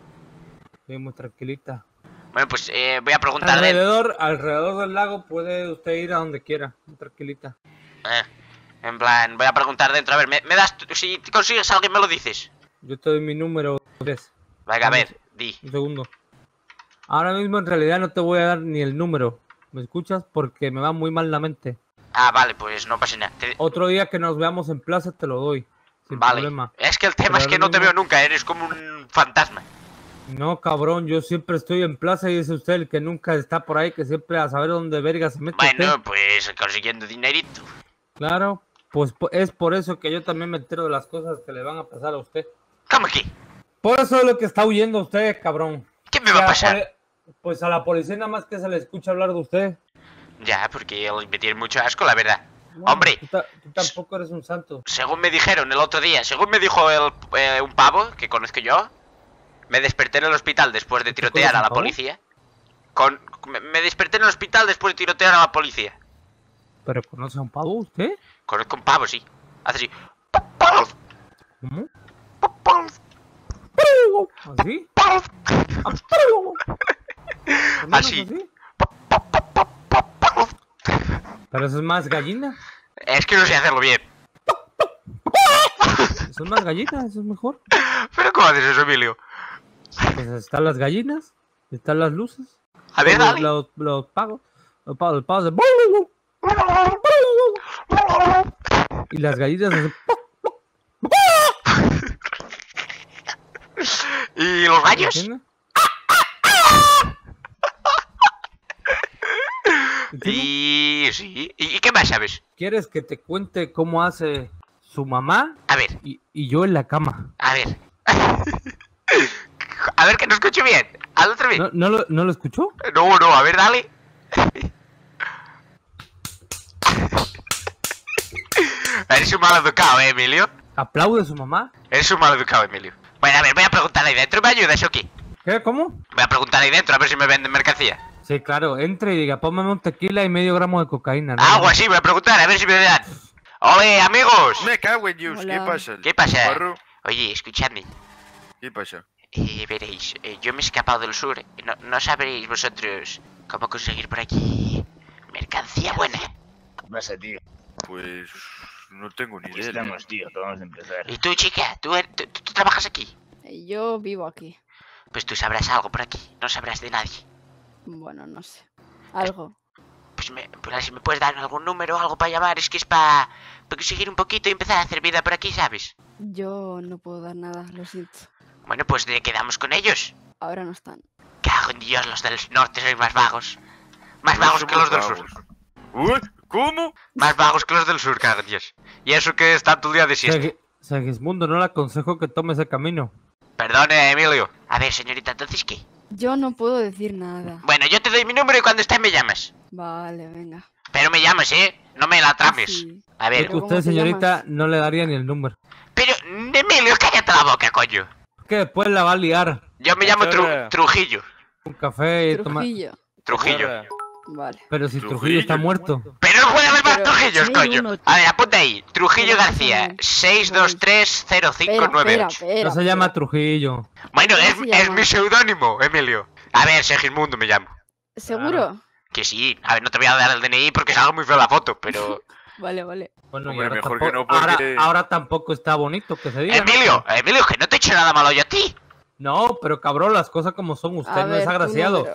Sí, muy tranquilita. Bueno, pues eh, voy a preguntarle. Alrededor, alrededor del lago puede usted ir a donde quiera. Muy tranquilita. Eh, en plan, voy a preguntar dentro. A ver, ¿me, me das. Si consigues a alguien, me lo dices? Yo te doy mi número 3. Venga, a ver, di. Un segundo. Ahora mismo en realidad no te voy a dar ni el número. ¿Me escuchas? Porque me va muy mal la mente. Ah, vale, pues no pasa nada. Te- Otro día que nos veamos en plaza te lo doy. Sin Vale. problema. Es que el tema Pero es que no te veo nunca, eres como un fantasma. No, cabrón, yo siempre estoy en plaza y es usted el que nunca está por ahí, que siempre a saber dónde verga se mete. Bueno, usted. pues consiguiendo dinerito. Claro, pues es por eso que yo también me entero de las cosas que le van a pasar a usted. ¿Cómo que? Por eso es lo que está huyendo usted, cabrón. ¿Qué me va a pasar? Pues a la policía nada más que se le escucha hablar de usted. Ya, porque me tiene mucho asco, la verdad. Hombre, Tú, ta- tú tampoco eres un santo. según me dijeron el otro día, según me dijo el, eh, un pavo que conozco yo, me desperté en el hospital después de tirotear a la policía. Con, me, me desperté en el hospital después de tirotear a la policía. ¿Pero conoce a un pavo usted? Conozco un pavo, sí. Hace así. ¿Cómo? ¿Así? Así. Pero eso es más gallina. Es que no sé hacerlo bien. Eso es más gallina, eso es mejor. ¿Pero cómo haces eso, Emilio? Pues están las gallinas, están las luces. A ver, los. Los, los pagos. Los pagos, los pagos de... Y las gallinas hacen... ¿Y los gallos? Y sí. ¿Y, qué más sabes? ¿Quieres que te cuente cómo hace su mamá? A ver. Y, y yo en la cama. A ver. A ver que no escucho bien. Hazlo otra vez. ¿No, no lo, ¿No lo escuchó? No, no, a ver, dale. Eres un mal educado, ¿eh, Emilio? ¿Aplaude su mamá? Eres un mal educado, Emilio. Bueno, a ver, voy a preguntar ahí dentro. ¿Me ayudas o qué? ¿Qué? ¿Cómo? Voy a preguntar ahí dentro a ver si me venden mercancía. Sí, claro, entre y diga, póngame un tequila y medio gramo de cocaína. ¿no? Algo así, voy a preguntar a ver si me dan. ¡Ole, amigos! Me cago en Dios, ¿qué Hola. pasa? ¿Qué pasa? Barro? Oye, escuchadme. ¿Qué pasa? Eh, veréis, eh, yo me he escapado del sur. No, no sabréis vosotros cómo conseguir por aquí mercancía buena. ¿Qué pasa, tío? Pues no tengo ni idea. estamos, tío, acabamos de empezar. ¿Y tú, chica? ¿Tú, er- tú- tú- trabajas aquí? Yo vivo aquí. Pues tú sabrás algo por aquí. No sabrás de nadie. Bueno, no sé. Algo. Pues, me, pues si me puedes dar algún número o algo para llamar, es que es para conseguir un poquito y empezar a hacer vida por aquí, ¿sabes? Yo no puedo dar nada, lo siento. Bueno, pues de quedamos con ellos. Ahora no están. Cago en Dios, los del norte sois más vagos. Más vagos que los del sur. Uy, ¿Cómo? Más vagos que los del sur, en Dios. Y eso que está el día de siesta. Segui- Segismundo, no le aconsejo que tome ese camino. Perdone, Emilio. A ver, señorita, ¿entonces qué? Yo no puedo decir nada. Bueno, yo te doy mi número y cuando estés me llamas. Vale, venga. Pero me llamas, ¿eh? No me la trames. A ver. que usted, señorita, no le daría ni el número. Pero, Emilio, cállate la boca, coño. Que después la va a liar. Yo me llamo Tru-. Trujillo. Un café y tomar... Trujillo. Trujillo. Vale. Pero si Trujillo está muerto. Pero no puede haber más Trujillos, sí, coño. uno- A ver, apunta ahí. Trujillo García, Espera, 6230598. espera, No se llama Trujillo. Bueno, es, es mi seudónimo, Emilio. A ver, Segismundo me llamo. ¿Seguro? Que sí. A ver, no te voy a dar el DNI porque salga muy feo la foto, pero... Vale, vale. Bueno, Hombre, ahora, mejor tampoco, que no, porque- ahora, ahora tampoco está bonito que se diga. ¿no? Emilio, Emilio, que no te he hecho nada malo yo a ti. No, pero cabrón, las cosas como son. Usted A no ver, es tu agraciado.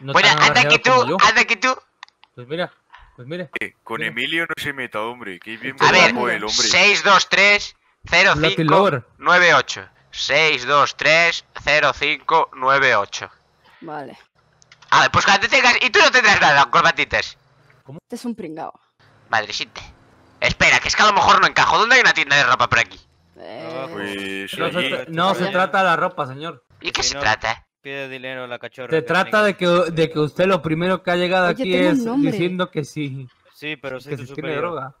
No bueno, anda aquí agraciado tú, anda aquí tú. Pues mira, pues mire. Eh, con Emilio no se meta, hombre. Que bien A ver, el hombre. 623 Lucky Lover. 0598. 623 0598. Vale. A ver, pues cuando te tengas... Y tú no tendrás nada, corbatitas. Este es un pringao. Madrecita. Espera, que es que a lo mejor no encajo. ¿Dónde hay una tienda de ropa por aquí? Eh, Pues No, se, allí. tra- no se trata de la ropa, señor. ¿Y qué Si se no, trata? Pide dinero a la cachorra. Se que trata de que, de que usted lo primero que ha llegado Oye, aquí es diciendo que sí, Sí, pero soy que tu tiene droga.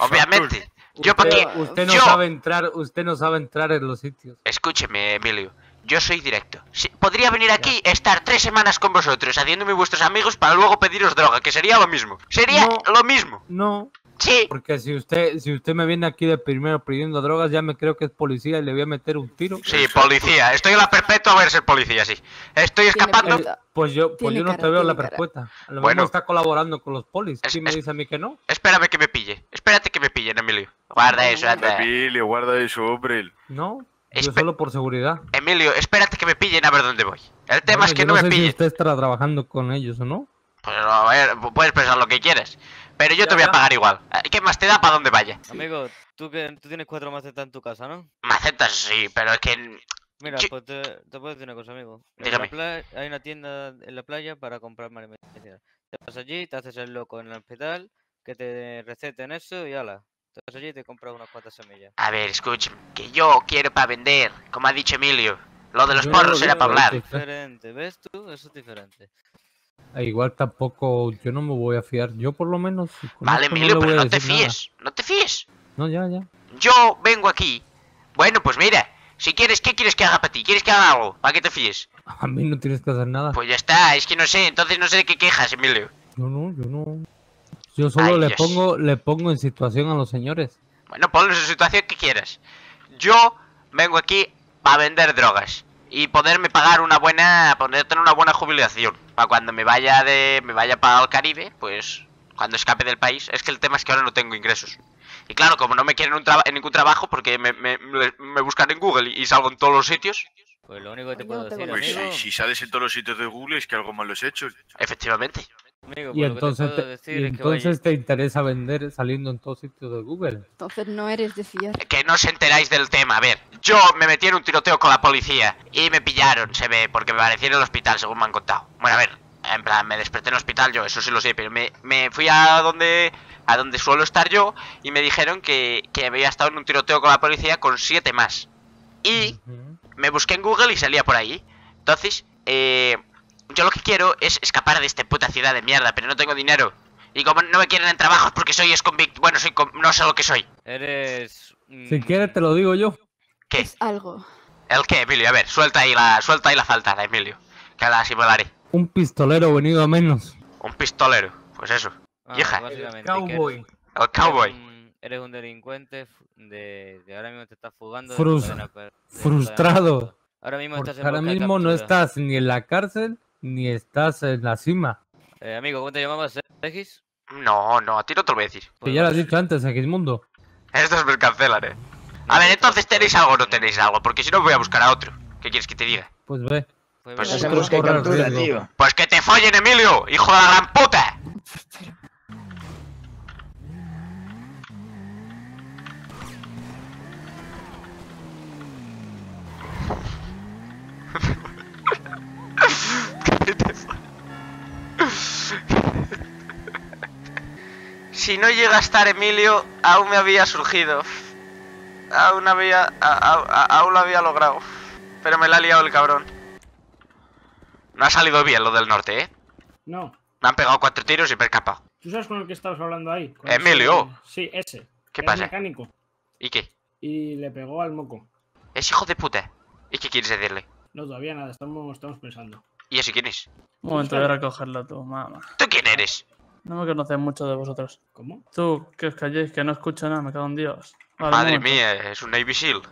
Obviamente. Yo Usted, usted no Yo. sabe entrar, usted no sabe entrar en los sitios. Escúcheme, Emilio. Yo soy directo. Sí, podría venir aquí, estar tres semanas con vosotros, haciéndome vuestros amigos para luego pediros droga, que sería lo mismo. Sería lo mismo. No. Sí. Porque si usted, si usted me viene aquí de primero pidiendo drogas, ya me creo que es policía y le voy a meter un tiro. Sí, policía. Estoy en la perpetua a ver ser policía, sí. Estoy escapando. Eh, pues yo, pues yo no cara, te veo tiene la perpetua. A lo Bueno. mejor está colaborando con los polis. ¿Quién me dice a mí que no? Espérame que me pille. Espérate que me pillen, Emilio. Guarda eso, anda. Emilio, guarda eso, hombre. No, yo solo por seguridad. Emilio, espérate que me pillen a ver dónde voy. El tema Bueno, es que yo no, me sé si pillen. usted estará trabajando con ellos o no. Pues a ver, puedes pensar lo que quieras. Pero yo te voy a pagar igual. ¿Qué más te da para donde vaya? Amigo, tú, que, tú tienes cuatro macetas en tu casa, ¿no? Macetas sí, pero es que. Mira, Yo- pues te, te puedo decir una cosa, amigo. En Dígame. la playa, hay una tienda en la playa para comprar medicinal. Te vas allí, te haces el loco en el hospital, que te receten eso y ala. Te vas allí y te compras unas cuantas semillas. A ver, escúchame. Que yo quiero para vender, como ha dicho Emilio. Lo de los porros no era para hablar. sí. Diferente, ¿ves tú? Eso es diferente. E igual tampoco, yo no me voy a fiar. Yo por lo menos. Vale, Emilio, le pero no te nada. fíes. No te fíes. No, ya, ya. Yo vengo aquí. Bueno, pues mira. Si quieres, ¿qué quieres que haga para ti? ¿Quieres que haga algo? ¿Para que te fíes? A mí no tienes que hacer nada. Pues ya está, es que no sé, entonces no sé de qué quejas, Emilio. Yo no, yo no. Yo solo Ay, le Dios. pongo, le pongo en situación a los señores. Bueno, ponlos en situación que quieras. Yo vengo aquí para vender drogas y poderme pagar una buena, poder tener una buena jubilación para cuando me vaya de, me vaya para el Caribe, pues cuando escape del país. Es que el tema es que ahora no tengo ingresos. Y claro, como no me quieren un traba- en ningún trabajo porque me, me- buscan en Google y, salgo en todos los sitios. Pues lo único que te puedo decir, Pues amigo. si, si sales en todos los sitios de Google es que algo malo has hecho. Efectivamente. Amigo, Y pues te entonces, te, decir y es que vaya- entonces te interesa vender saliendo en todos sitios de Google. Entonces no eres de fiar. Que no os enteráis del tema. A ver, yo me metí en un tiroteo con la policía y me pillaron, se ve, porque me aparecí en el hospital, según me han contado. Bueno, a ver, en plan, me desperté en el hospital yo, eso sí lo sé, pero me, me fui a donde a donde suelo estar yo y me dijeron que, que había estado en un tiroteo con la policía con siete más. Y me busqué en Google y salía por ahí. Entonces, eh, yo lo que quiero es escapar de esta puta ciudad de mierda, pero no tengo dinero. Y como no me quieren en trabajos porque soy convicto, bueno, soy con- no sé lo que soy. Eres... Si quieres te lo digo yo. ¿Qué? Algo. ¿El qué, Emilio? A ver, suelta ahí la, suelta ahí la faltada, Emilio. Que ahora sí me la haré. Un pistolero venido a menos. Un pistolero. Pues eso. Ah, Cowboy. eres- El cowboy. Eres un, eres un delincuente de, de ahora mismo te estás fugando. de Frus- de frustrado. Ahora mismo estás en ahora mismo no estás ni en la cárcel ni estás en la cima. Eh, amigo, ¿cómo te llamabas, X? No, no, a ti no te lo voy a decir. Que ya lo has dicho antes, Xmundo. Estos me cancelan, eh. A ver, entonces tenéis algo o no tenéis algo, porque si no voy a buscar a otro. ¿Qué quieres que te diga? Pues ve. Pues, captura, tío. Pues que te follen, Emilio, hijo de la gran puta. Si no llega a estar Emilio, aún me había surgido. Aún había. a- a- a- aún lo había logrado. Pero me la ha liado el cabrón. No ha salido bien lo del norte, ¿eh? No. Me han pegado cuatro tiros y me he escapado. ¿Tú sabes con el que estabas hablando ahí? Con Emilio. ese- Sí, ese. ¿Qué Era pasa? mecánico. ¿Y qué? Y le pegó al moco. Es hijo de puta. ¿Y qué quieres decirle? No, todavía nada, estamos, estamos pensando. ¿Y ese quién es? Un momento, voy a recogerlo tú, mamá. ¿Tú quién eres? No me conoces mucho de vosotros. ¿Cómo? Tú, que os calléis, que no escucho nada, me cago en Dios. Vale, Madre mía, es un Navy SEAL.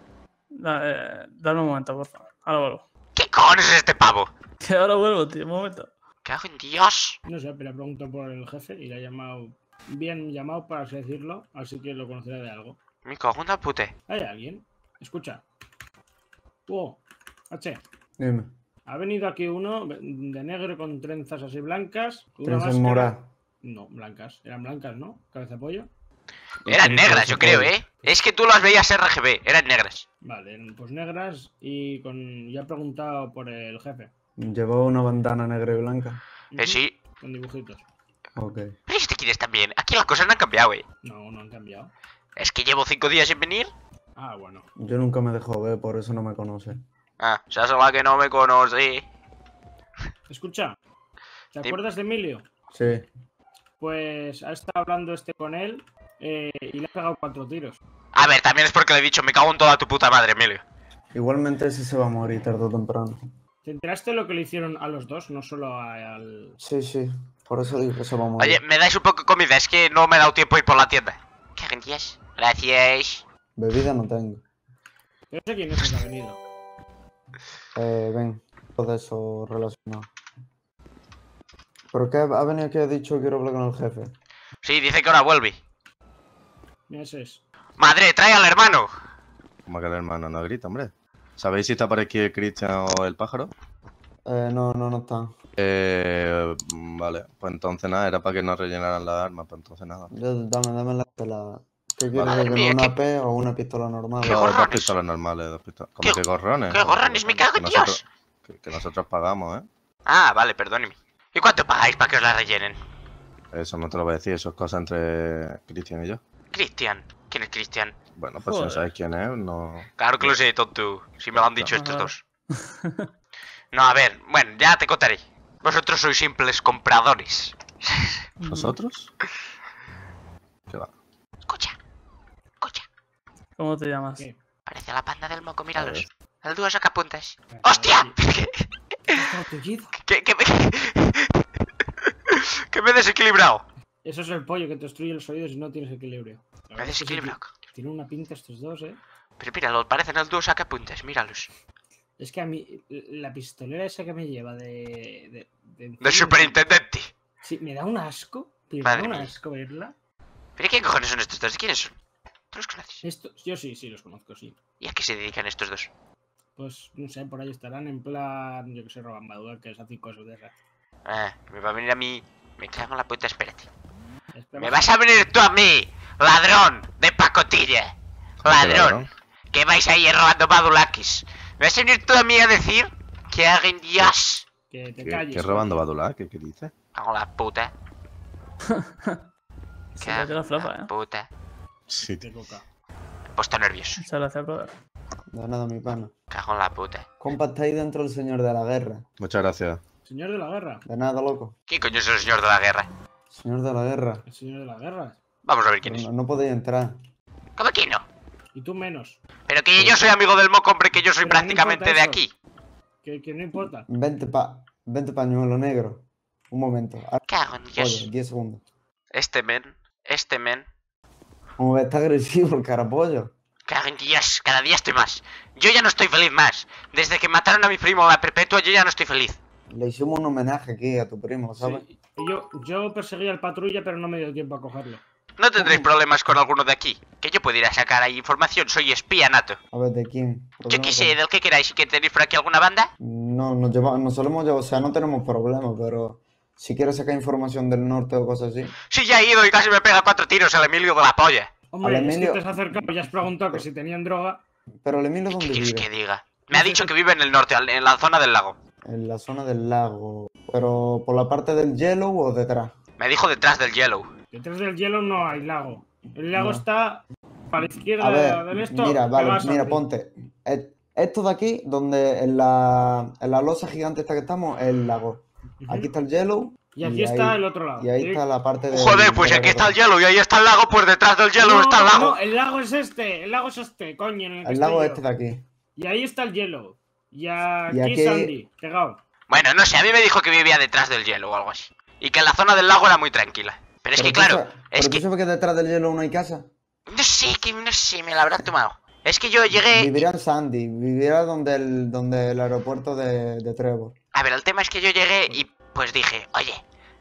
Da- eh, dame un momento, por favor. Ahora vuelvo. ¿Qué cojones es este pavo? Que ahora vuelvo, tío, un momento. Cago en Dios. No sé, pero le preguntó por el jefe y le ha llamado. Bien llamado, para así decirlo, así que lo conocerá de algo. Me cago en la puta. ¿Hay alguien? Escucha. Hugo, H. Dime. Ha venido aquí uno de negro con trenzas así blancas. Una Trenzas moradas. No, blancas. Eran blancas, ¿no? Cabeza de pollo. Eran negras, yo creo, ¿eh? Es que tú las veías RGB, eran negras. Vale, eran, pues negras y con. Ya he preguntado por el jefe. Llevaba una bandana negra y blanca. Eh, sí. Con dibujitos. Ok. Pero este quién es también. Aquí las cosas no han cambiado, eh. No, no han cambiado. Es que llevo cinco días sin venir. Ah, bueno. Yo nunca me dejo ver, por eso no me conoce. Ah, se hace la que no me conoce. Escucha. ¿Te Dime. acuerdas de Emilio? Sí. Pues ha estado hablando este con él eh, y le ha pegado cuatro tiros. A ver, también es porque le he dicho, me cago en toda tu puta madre, Emilio. Igualmente ese se va a morir tarde o temprano. ¿Te enteraste de lo que le hicieron a los dos? No solo a- al... Sí, sí. Por eso digo que se va a morir. Oye, ¿me dais un poco de comida? Es que no me he dado tiempo a ir por la tienda. ¿Qué gentías? Gracias. Bebida no tengo. Yo sé quién es el que ha venido. Eh, ven, todo eso relacionado. ¿Pero qué ha venido aquí y ha dicho quiero hablar con el jefe? Sí, dice que ahora vuelve. Ese es. Madre, trae al hermano. Como que el hermano no grita, hombre. ¿Sabéis si está por aquí el Cristian o el pájaro? Eh, no, no, no está. Eh, vale, pues entonces nada, era para que no rellenaran las armas, pues entonces nada. Dame, dame la, la... ¿Qué quieres? ¿Una P o una pistola normal? Dos, dos pistolas normales, dos pistolas. ¿Cómo que gorrones? qué gorrones? Me cago en Que Dios. nosotros- Que, que nosotros pagamos, ¿eh? Ah, vale, perdóneme. ¿Y cuánto pagáis para que os la rellenen? Eso no te lo voy a decir, eso es cosa entre Cristian y yo. Cristian. ¿Quién es Cristian? Bueno, pues si no sabes quién es, no... Claro que lo sé, tonto. Si me lo han dicho estos dos. No, a ver, bueno, ya te contaré. Vosotros sois simples compradores. ¿Nosotros? ¿Qué va? ¿Cómo te llamas? Parece la panda del moco, míralos. El dúo sacapuntas. ¡Hostia! ¿Qué, qué, me... que me he desequilibrado. Eso es el pollo que te destruye los oídos y no tienes equilibrio. Me ti- Tienen una pinta estos dos, ¿eh? Pero míralo, parecen el dúo sacapuntas, míralos. Es que a mí, la pistolera esa que me lleva de. de, de, Del superintendente. Sí, me da un asco. pero me da un asco verla. ¿Pero qué cojones son estos dos? ¿Quiénes son? ¿Tú los conoces? Estos, yo sí, sí, los conozco, sí. ¿Y a qué se dedican estos dos? Pues no sé, por ahí estarán en plan. Yo que sé, roban que hacen cosas de esas. Ah, me va a venir a mí. Me cago en la puta, espérate. Espera. Me vas a venir tú a mí, ladrón de pacotilla. Ladrón. Que vais ahí robando badulakis. ¿Me vas a venir tú a mí a decir que hagan Dios? Que te ¿Qué, calles. qué robando Badula? ¿Qué, qué dice? Cago en la puta. Se la flapa, ¿eh? Puta. Sí. De coca. Me he puesto nervioso. Brother. De nada, mi pana. Cago en la puta. Compa, está ahí dentro el señor de la guerra. Muchas gracias. Señor de la guerra. De nada, loco. ¿Quién coño es el señor de la guerra? Señor de la guerra. El señor de la guerra. Vamos a ver quién es. No, no podéis entrar. ¿Cómo que no? Y tú menos. Pero que yo soy amigo del moco, hombre, que yo soy Pero prácticamente de aquí. Que, que no importa. Vente pa... Vente pañuelo negro. Un momento. Cago en Dios. Oye, 10 segundos. Este men, este men. Como está agresivo el carapollo. Cago en Dios, cada día estoy más. Yo ya no estoy feliz más. Desde que mataron a mi primo la perpetua, yo ya no estoy feliz. Le hicimos un homenaje aquí a tu primo, ¿sabes? Y yo, yo perseguí al patrulla, pero no me dio tiempo a cogerlo. No tendréis problemas con alguno de aquí. Que yo puedo ir a sacar ahí información. Soy espía nato. A ver, ¿de quién? Yo qué sé, del que queráis. ¿Y que tenéis por aquí alguna banda? No, nos, lleva, nos solemos llevar, o sea, no tenemos problemas, pero si quieres sacar información del norte o cosas así. Sí, ya he ido y casi me pega cuatro tiros el Emilio de la polla. Hombre, Al es Emilio- que te has acercado y has preguntado que si tenían droga. Pero el Emilio, ¿dónde ¿Qué quieres vive? que diga? Me ha dicho que vive en el norte, al- en la zona del lago. En la zona del lago. Pero por la parte del Yellow o detrás. Me dijo detrás del Yellow. Detrás del hielo no hay lago. El lago No. está para la izquierda ver, del esto. mira, vale, mira, ponte. Esto de aquí, donde en la, en la losa gigante esta que estamos, es el lago. Aquí está el Yellow. Y aquí está el otro lado. Y ahí Sí. está la parte de. Joder, pues aquí está el Yellow y ahí está el lago, pues detrás del Yellow No, está el lago. No, el lago es este. El lago es este, coño. En el, El lago este de aquí. Y ahí está el hielo. Y aquí, Y aquí- Sandy, pegado. Bueno, no sé, a mí me dijo que vivía detrás del Yellow o algo así. Y que en la zona del lago era muy tranquila. Pero es que claro, sa- es que... sabes detrás del Yellow no hay casa. No sé, que no sé, me la habrán tomado. Es que yo llegué... Viviría en Sandy, viviría donde el, donde el aeropuerto de, de Trevor. A ver, el tema es que yo llegué y pues dije, oye,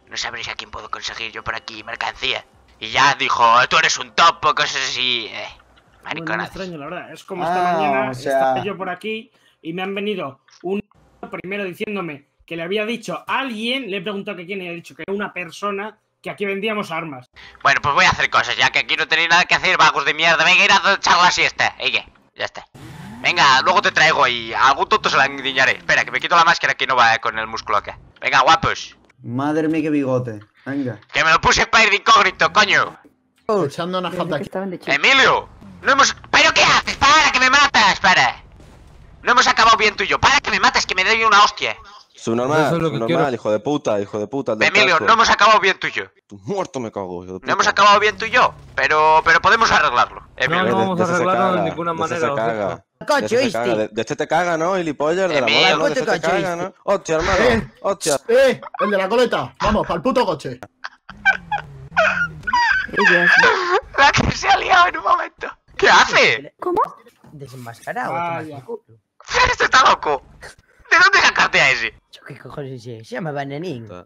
¿no sabréis a quién puedo conseguir yo por aquí mercancía? Y ya dijo, tú eres un topo, cosas así. Eh, Bueno, no me mariconas. extraño, la verdad. Es como Ah, esta mañana o sea- estaba yo por aquí y me han venido un primero diciéndome que le había dicho a alguien, le he preguntado que quién y ha dicho que era una persona que aquí vendíamos armas. Bueno, pues voy a hacer cosas, ya que aquí no tenéis nada que hacer, vagos de mierda. Venga, ir a echar la siesta. ¿Y qué? Ya está. Venga, luego te traigo y a algún tonto se la endiñaré. Espera, que me quito la máscara que no va con el músculo acá. Venga, guapos. Madre mía, qué bigote. Venga. Que me lo puse para ir de incógnito, coño. Echando una falta aquí. Emilio, no hemos... ¿Pero qué haces? ¡Para, que me matas! ¡Para! No hemos acabado bien tú y yo. ¡Para, que me matas, que me doy una hostia! Subnormal, Eso es lo que quiero. hijo de puta, hijo de puta. Emilio, casco. no hemos acabado bien tú y yo. Muerto me cago, hijo de puta. No hemos acabado bien tú y yo, pero, pero podemos arreglarlo. Emilio. no vamos a arreglarlo de ninguna manera, se lo caga. Coche, De este caga, De, de este te caga, ¿no? Gilipollas, el de la Emilio, moda, ¿no? De este te coche, caga, ¿oíste? ¿no? Hostia, hermano, Eh, hostia. ¡Eh! El de la coleta. Vamos, para el puto coche. La que se ha liado en un momento. ¿Qué hace? ¿Cómo? Desenmascarado. Culo. Este está loco. ¿De dónde sacaste a ese? Yo, ¿Qué cojones es ese? Se llama Bananín. ¿eh?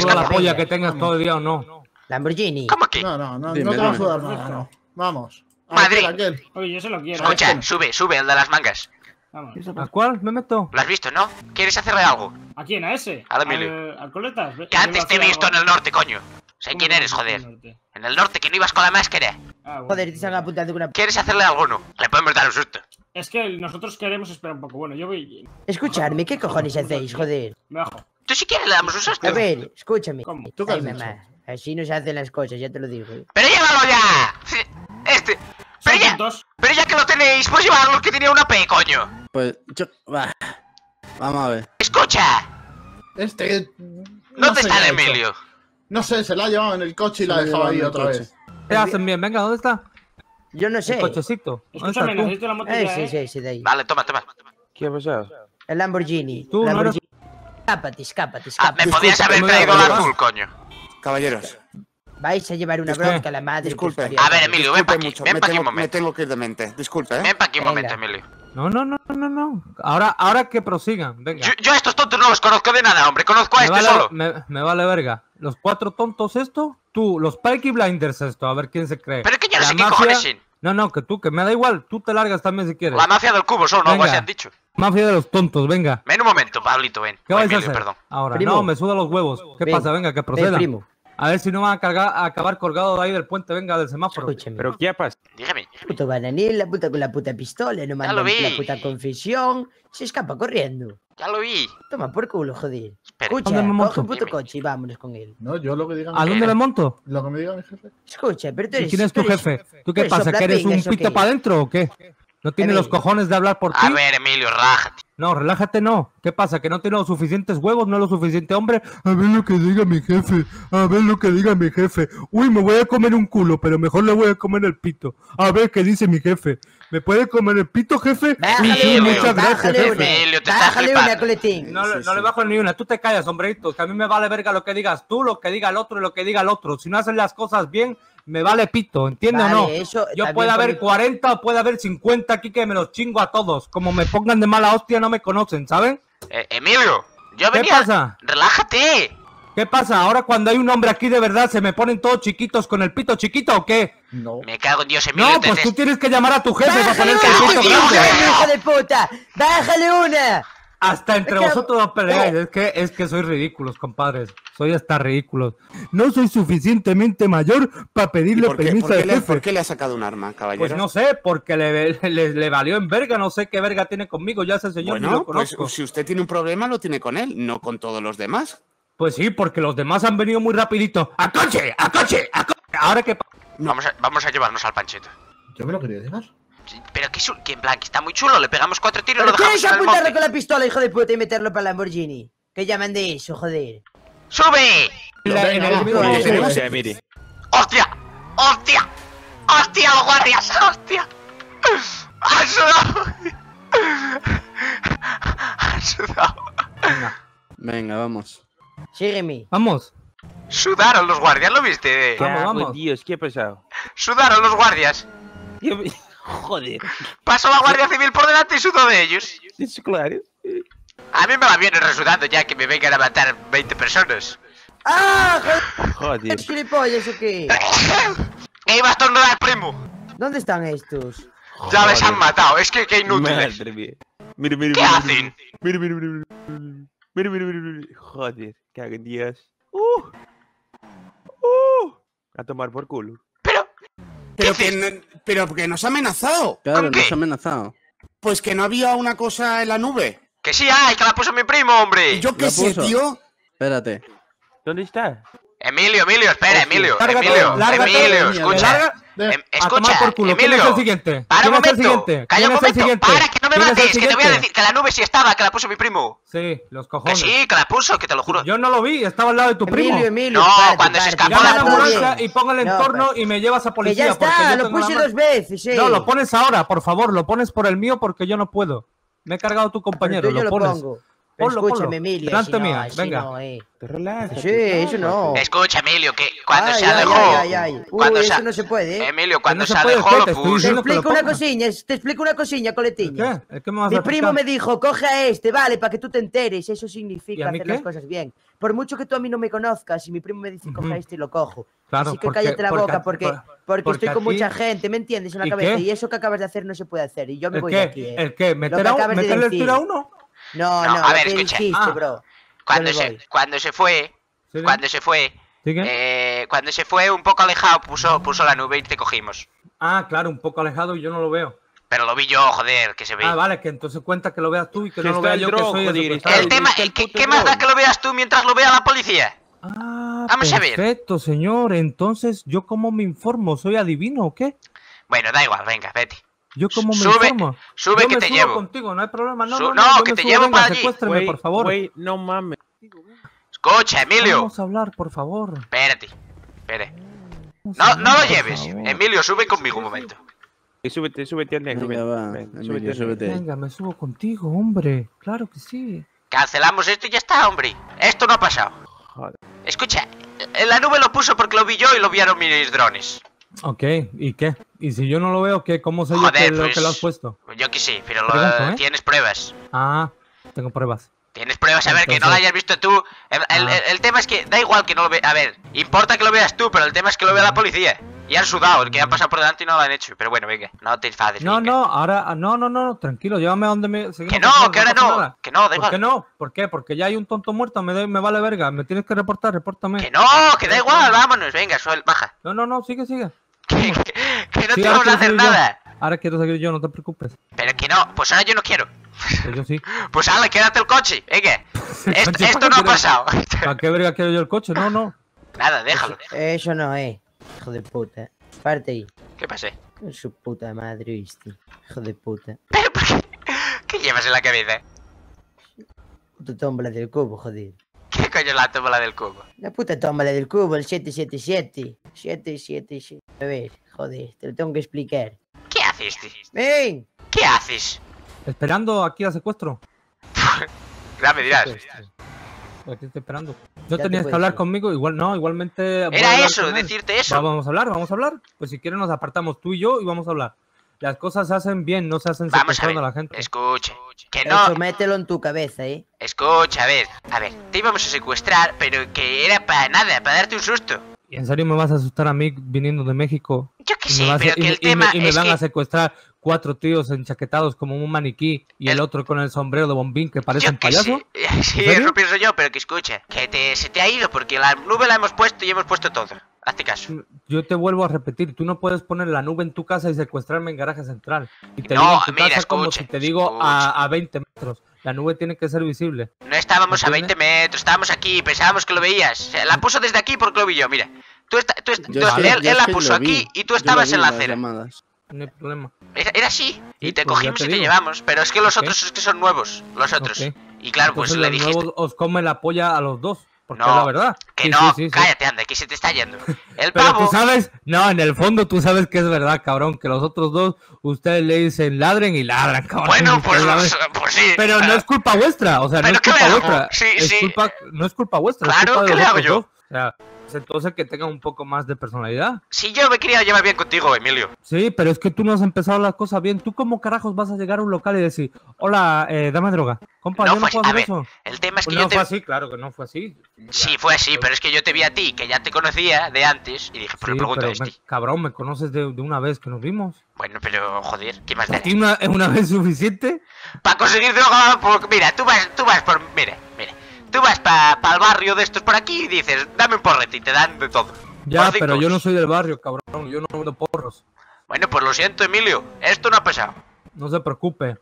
Toda la polla que tengas todo el día o no. Lamborghini. ¿Cómo que? No, no, no, Dime, no te va a sudar nada, no. Vamos. A Madrid. aquel, aquel. Oye, yo se lo quiero. Escucha, sube, sube, el de las mangas. Vamos. ¿A cuál me meto? ¿Lo has visto, no? ¿Quieres hacerle algo? ¿A quién? ¿A ese? Al Emilio. ¿Al, al Coletas? Que antes te he visto en el norte, coño. Sé ¿Cómo quién eres, joder. en el norte? En el norte, que no ibas con la máscara. Ah, bueno. Joder, te están apuntando con una... ¿Quieres hacerle algo o no? Le podemos dar un susto. Es que nosotros queremos esperar un poco. Bueno, yo voy. Escuchadme, ¿qué cojones hacéis, joder? Me bajo. Tú si quieres le damos un susto. A ver, escúchame. ¿Cómo? ¿Tú qué Ay, has mamá, así no se hacen las cosas, ya te lo digo. ¿eh? ¡Pero llévalo ya! Sí, Este. Pero ya, pero ya que lo tenéis, pues llevarlo que tenía una P, coño. Pues yo. bah, Vamos a ver. Escucha, Este. ¿dónde sé está qué el ha hecho. Emilio? No sé, se la ha llevado en el coche y Se la ha dejado ahí otra coche. vez. ¿Qué hacen bien? Venga, ¿dónde está? Yo no sé. El cochecito. ¿Dónde estás Escúchame, tú? necesito la moto Eh, ya, sí, ¿eh? sí, sí, de ahí. Vale, toma, toma. ¿Qué ha pasado? El Lamborghini. Tú, no eres- Lamborghini. Escápate, escápate, Ah, escápate. me podías haber traído me el azul, coño. Caballeros, Vais a llevar una bronca a la madre. disculpe. A ver, Emilio, ven pa' disculpe aquí, mucho, ven me pa' aquí un tengo- momento. Me tengo que ir de mente. Disculpe, ¿eh? Ven pa' aquí un momento, Emilio. No, no, no, no, no. Ahora, ahora que prosigan, venga. Yo, yo a estos tontos no los conozco de nada, hombre. Conozco a me, este vale, solo. me, me vale verga. Los cuatro tontos esto, tú, los Peaky Blinders esto, a ver quién se cree. Pero que ya no La sé qué mafia- cojones. No, no, que tú, que me da igual, tú te largas también si quieres. La mafia del cubo son, algo Venga. así han dicho. Mafia de los tontos, venga. Ven un momento, Pablito, ven. ¿Qué vais a hacer? perdón. Ahora, Primo. no, me suda los huevos. ¿Qué Ven, pasa? Venga, que Ven, primo, A ver si no van a, cargar, a acabar colgado de ahí del puente, venga, del semáforo. escúchame. ¿Pero qué ha pasado? Dígame. Puto Bananín, la puta con la puta pistola, no manda lo vi. la puta confesión. Se escapa corriendo. Ya lo vi. Toma por culo, joder. Espera. Escucha, ¿Dónde me monto? coge un puto coche y vámonos con él. No, yo lo que diga ¿A mi dónde le monto? Lo que me diga mi jefe. Escucha, pero tú ¿Y eres... quién es tu jefe? ¿Tú qué pasa? ¿Que eres un pito para adentro o qué? ¿No tiene los cojones de hablar por ti? A ver, Emilio, rájate. No, relájate no. ¿Qué pasa? ¿Que no tiene los suficientes huevos? ¿No es lo suficiente hombre? A ver lo que diga mi jefe. A ver lo que diga mi jefe. Uy, me voy a comer un culo, pero mejor le voy a comer el pito. A ver qué dice mi jefe. ¿Me puede comer el pito, jefe? Bájale Sí, una, muchas gracias, bájale jefe. una. Emilio, te Bájale una, coletín. No, le- no le bajo ni una. Tú te callas, hombrito. Que a mí me vale verga lo que digas tú, lo que diga el otro y lo que diga el otro. Si no hacen las cosas bien, me vale pito. ¿Entiendes Vale, o no? eso Yo por haber mi- 40 o puede haber 50 aquí que me los chingo a todos. Como me pongan de mala hostia, no me conocen, ¿saben? Eh, Emilio, yo ¿Qué venía. pasa? Relájate. ¿Qué pasa? Ahora cuando hay un hombre aquí de verdad, ¿se me ponen todos chiquitos con el pito chiquito o qué? No. Me cago en Dios, Emilio. No, pues te- tú tienes que llamar a tu jefe para ¡Bájale ponerte el pito grande. Hijo de puta! ¡Bájale una! Hasta entre Es que- vosotros os peleáis. Es que, es que sois ridículos, compadres. Soy hasta ridículos. No soy suficientemente mayor para ¿Y pedirle por, qué, permiso por qué al le, jefe. por qué le ha sacado un arma, caballero? Pues no sé, porque le, le, le valió en verga. No sé qué verga tiene conmigo. Ya ese señor ni bueno, lo pues conozco. si usted tiene un problema, lo tiene con él, no con todos los demás. Pues sí, porque los demás han venido muy rapidito. ¡A coche! ¡A coche! ¡A coche! Ahora que... Vamos, a, vamos a llevarnos al panchito. Yo me lo quería dejar. Pero que, su- que en plan, que está muy chulo. Le pegamos cuatro tiros y ¿Pero lo quieres dejamos en el apuntarlo monte. con la pistola, hijo de puta, y meterlo para el Lamborghini? Que llaman de eso, joder. ¡Sube! Venga. ¡Hostia! ¡Hostia! ¡Hostia, los guardias! ¡Hostia! ¡Han sudado! ¡Han sudado! Venga, vamos. Sígueme. Vamos. Sudaron los guardias, ¿lo viste? Vamos, vamos. Dios, ¿qué ha pasado? Sudaron los guardias. Joder. Pasó la Guardia Civil por delante y sudó de ellos. Es claro. A mí me la viene resudando ya que me vengan a matar 20 personas. ¡Ah! joder, Joder. gilipollas o qué? ¡Ey, va a estornudar, primo! ¿Dónde están estos? Ya les han matado, es que qué inútiles. Madre mía. Mire, mire, ¿Qué mire, hacen? Mire, mire. Mire, mire, mire, mire. Joder, cago en Dios. ¡Uh! ¡Uh! A tomar por culo. Pero que, no- pero que nos ha amenazado. Claro, qué? nos ha amenazado. Pues que no había una cosa en la nube. Que sí hay, que la puso mi primo, hombre. Yo qué ¿La sé, puso? tío. Espérate. ¿Dónde está? Emilio, Emilio, espera, Emilio, Emilio, Emilio, niña, escucha. larga- Em, escucha, por culo. ¿Quién es Emilio. el siguiente? Para un ¿Quién es el momento. siguiente? Calla un ¿Quién es el momento. siguiente? Para, que no me ¿Quién es el mates, que te voy a decir que la nube sí estaba, que la puso mi primo. Sí, los Que cojones. sí, que la puso, que te lo juro. Yo no lo vi, estaba al lado de tu primo. Emilio, Emilio. No, cuando se escapó la ambulancia y ponga el No, entorno pero- y me llevas a Que policía. ya porque está, lo puse dos veces, sí. No, lo pones ahora, por favor, lo pones por el mío porque yo no puedo. Me he cargado tu compañero, lo pones. Ponlo, escúchame, ponlo. Emilio, Delante no, mía, venga. no, eh. Relájate. Sí, eso no. Escucha, Emilio, que cuando Ay, se ay, alejó. ay, ay, ay. Uy, Cuando eso se... no se puede, ¿eh? Emilio, cuando no se se puede, lo Te Te explico una cosilla, te explico una cosilla, coletinha. ¿Qué? ¿El qué me vas a Mi explicar? primo me dijo, coge a este, vale, para que tú te enteres. Eso ¿Y significa a hacer las qué? cosas bien. Por mucho que tú a mí no me conozcas, y mi primo me dice, coge a este y lo cojo. Claro, Así que porque- cállate la porque- boca, porque, por- porque, porque estoy con aquí- mucha gente, ¿me entiendes? En la ¿Y cabeza. Y eso que acabas de hacer no se puede hacer. Y yo me ¿El voy de aquí, ¿eh? ¿El qué? ¿Meter a un- acabas de ¿Meterle el decir. tiro a uno? No, No, no, a ver, que escucha. dijiste, Ah. bro. Cuando se, cuando se fue, Sí, cuando se fue, eh, cuando se fue un poco alejado, puso, puso la nube y te cogimos. Ah, claro, un poco alejado y yo no lo veo. Pero lo vi yo, joder, que se ve. Ah, vale, que entonces cuenta que lo veas tú y que Que no lo vea el yo que dron, soy el joder, secuestrado. el tema, el ¿qué, más da que lo veas tú mientras lo vea la policía? Ah, Vamos a ver. perfecto, señor. Entonces, ¿yo cómo me informo? ¿Soy adivino o qué? Bueno, da igual, venga, vete. ¿Yo cómo me Sube- informo? sube Yo que me te subo llevo. contigo, no hay problema. No, Su- no, no, no, yo que me te subo, llevo venga, para allí. por favor. no mames. Escucha, Emilio. Vamos a hablar, por favor. Espérate, espere. Vamos No, no lo lleves. Emilio, sube conmigo un momento. Y súbete, súbete al negro. Venga, ven, va, ven, Emilio, súbete. Venga, me subo contigo, hombre. Claro que sí. Cancelamos esto y ya está, hombre. Esto no ha pasado. Joder. Escucha, en la nube lo puso porque lo vi yo y lo vieron mis drones. Ok, ¿y qué? ¿Y si yo no lo veo, qué? ¿Cómo sé yo que, lo, pues- que lo has puesto? Yo que sí, pero lo- Pregunto, ¿eh? tienes pruebas. Ah, tengo pruebas. Tienes pruebas, a ver, que no lo hayas visto tú. El, el- Ah. el- el tema es que da igual que no lo veas. A ver, importa que lo veas tú, pero el tema es que lo vea la policía. Y han sudado, que han pasado por delante y no lo han hecho. Pero bueno, venga, no te enfades. No, venga. no, ahora, ah, no, no, no, tranquilo, llévame a donde me... seguimos Que no, que ahora no, que no, da ¿Por igual. qué no? ¿Por qué? Porque ya hay un tonto muerto, me, da- me vale verga, me tienes que reportar, repórtame. Que no, que da igual, vámonos, venga, suel, baja. No, no, no, sigue, sigue. Que, no Sí, te ahora vamos a quiero hacer seguir yo. nada. Ahora quiero seguir yo, no te preocupes. Pero que no, pues ahora yo no quiero. Yo sí. Pues ala, quédate el coche, venga. Esto, Coche, esto ¿para no ha qué pasado. ¿Para qué verga quiero yo el coche? No, no. Nada, déjalo. Eso no, eh. Hijo de puta. Parte ahí. ¿Qué pasé? Con su puta madre, ¿viste? Hijo de puta. ¿Qué llevas en la cabeza? Puta tómbola del cubo, joder. ¿Qué coño es la tómbola del cubo? La puta tómbola del cubo, el 777. 777. A ver, joder, te lo tengo que explicar. ¿Qué haces, tío? ¡Ven! ¿Qué haces? Esperando aquí a secuestro. Ya me dirás. Aquí estoy esperando. No Ya te tenías que puedes hablar ir. conmigo, igual no, igualmente. Era eso, decirte eso. Va, Vamos a hablar, vamos a hablar. Pues si quieres nos apartamos tú y yo y vamos a hablar. Las cosas se hacen bien, no se hacen Vamos a secuestrando ver. a la gente. Escucha. Que no. Eso mételo en tu cabeza, eh. Escucha, a ver. A ver, te íbamos a secuestrar, pero que era para nada, para darte un susto. ¿Y en serio me vas a asustar a mí viniendo de México? Yo que a- pero y que me- el y me- tema y me es van que. a secuestrar cuatro tíos enchaquetados como un maniquí y el, otro con el sombrero de bombín que parece un que payaso. sé. Sí, eso pienso yo, pero que escucha. Que te, se te ha ido porque la nube la hemos puesto y hemos puesto todo. Hazte caso. Yo te vuelvo a repetir, tú no puedes poner la nube en tu casa y secuestrarme en garaje central. Y te No, digo en tu mira, casa como escucha, si te digo a, a 20 metros. La nube tiene que ser visible. No estábamos a ¿Entiendes? 20 metros, estábamos aquí, pensábamos que lo veías. La puso desde aquí porque lo vi yo, mira. Tú esta- tú est- Yo tú- es que- él, la puso aquí y tú estabas en la acera. llamadas. No hay problema. Era, era así. Y Sí, te pues cogimos te y te digo. llevamos. Pero es que los otros es que son nuevos. Los otros. Y claro, pues le los dijiste. nuevos os come la polla a los dos. Porque No, es la verdad. Que Sí, no, sí, sí, cállate, anda, que se te está yendo. El Pero pavo. tú sabes, no, en el fondo tú sabes que es verdad, cabrón, que los otros dos, ustedes le dicen ladren y ladran, cabrón. Bueno, pues, saben. pues sí. Pero no es culpa vuestra, o sea, no ¿Pero es qué culpa le vuestra. Sí, es sí. culpa, no es culpa vuestra, es Claro, culpa de ¿qué le los hago yo? O sea, pues entonces que tengan un poco más de personalidad. Si yo me quería llevar bien contigo, Emilio. Sí, pero es que tú no has empezado las cosas bien. ¿Tú cómo carajos vas a llegar a un local y decir, hola, eh, dame droga? Compa, No yo no puedo hacer ver, eso. El tema es que Pues yo no te. fue así, claro que no fue así. Sí, fue así, pero es que yo te vi a ti, que ya te conocía de antes, y dije, pero Sí, pregunta pero me- cabrón, me conoces de, de una vez que nos vimos. Bueno, pero joder, ¿qué más da? ¿Y una, ¿Es una vez suficiente? Para conseguir droga, por- mira, tú vas, tú vas por, mira, mira, tú vas para el barrio de estos por aquí y dices, dame un porrete y te dan de todo. Ya, pero yo no soy del barrio, cabrón. Yo no vendo porros. Bueno, pues lo siento, Emilio, esto no ha pasado. No se preocupe.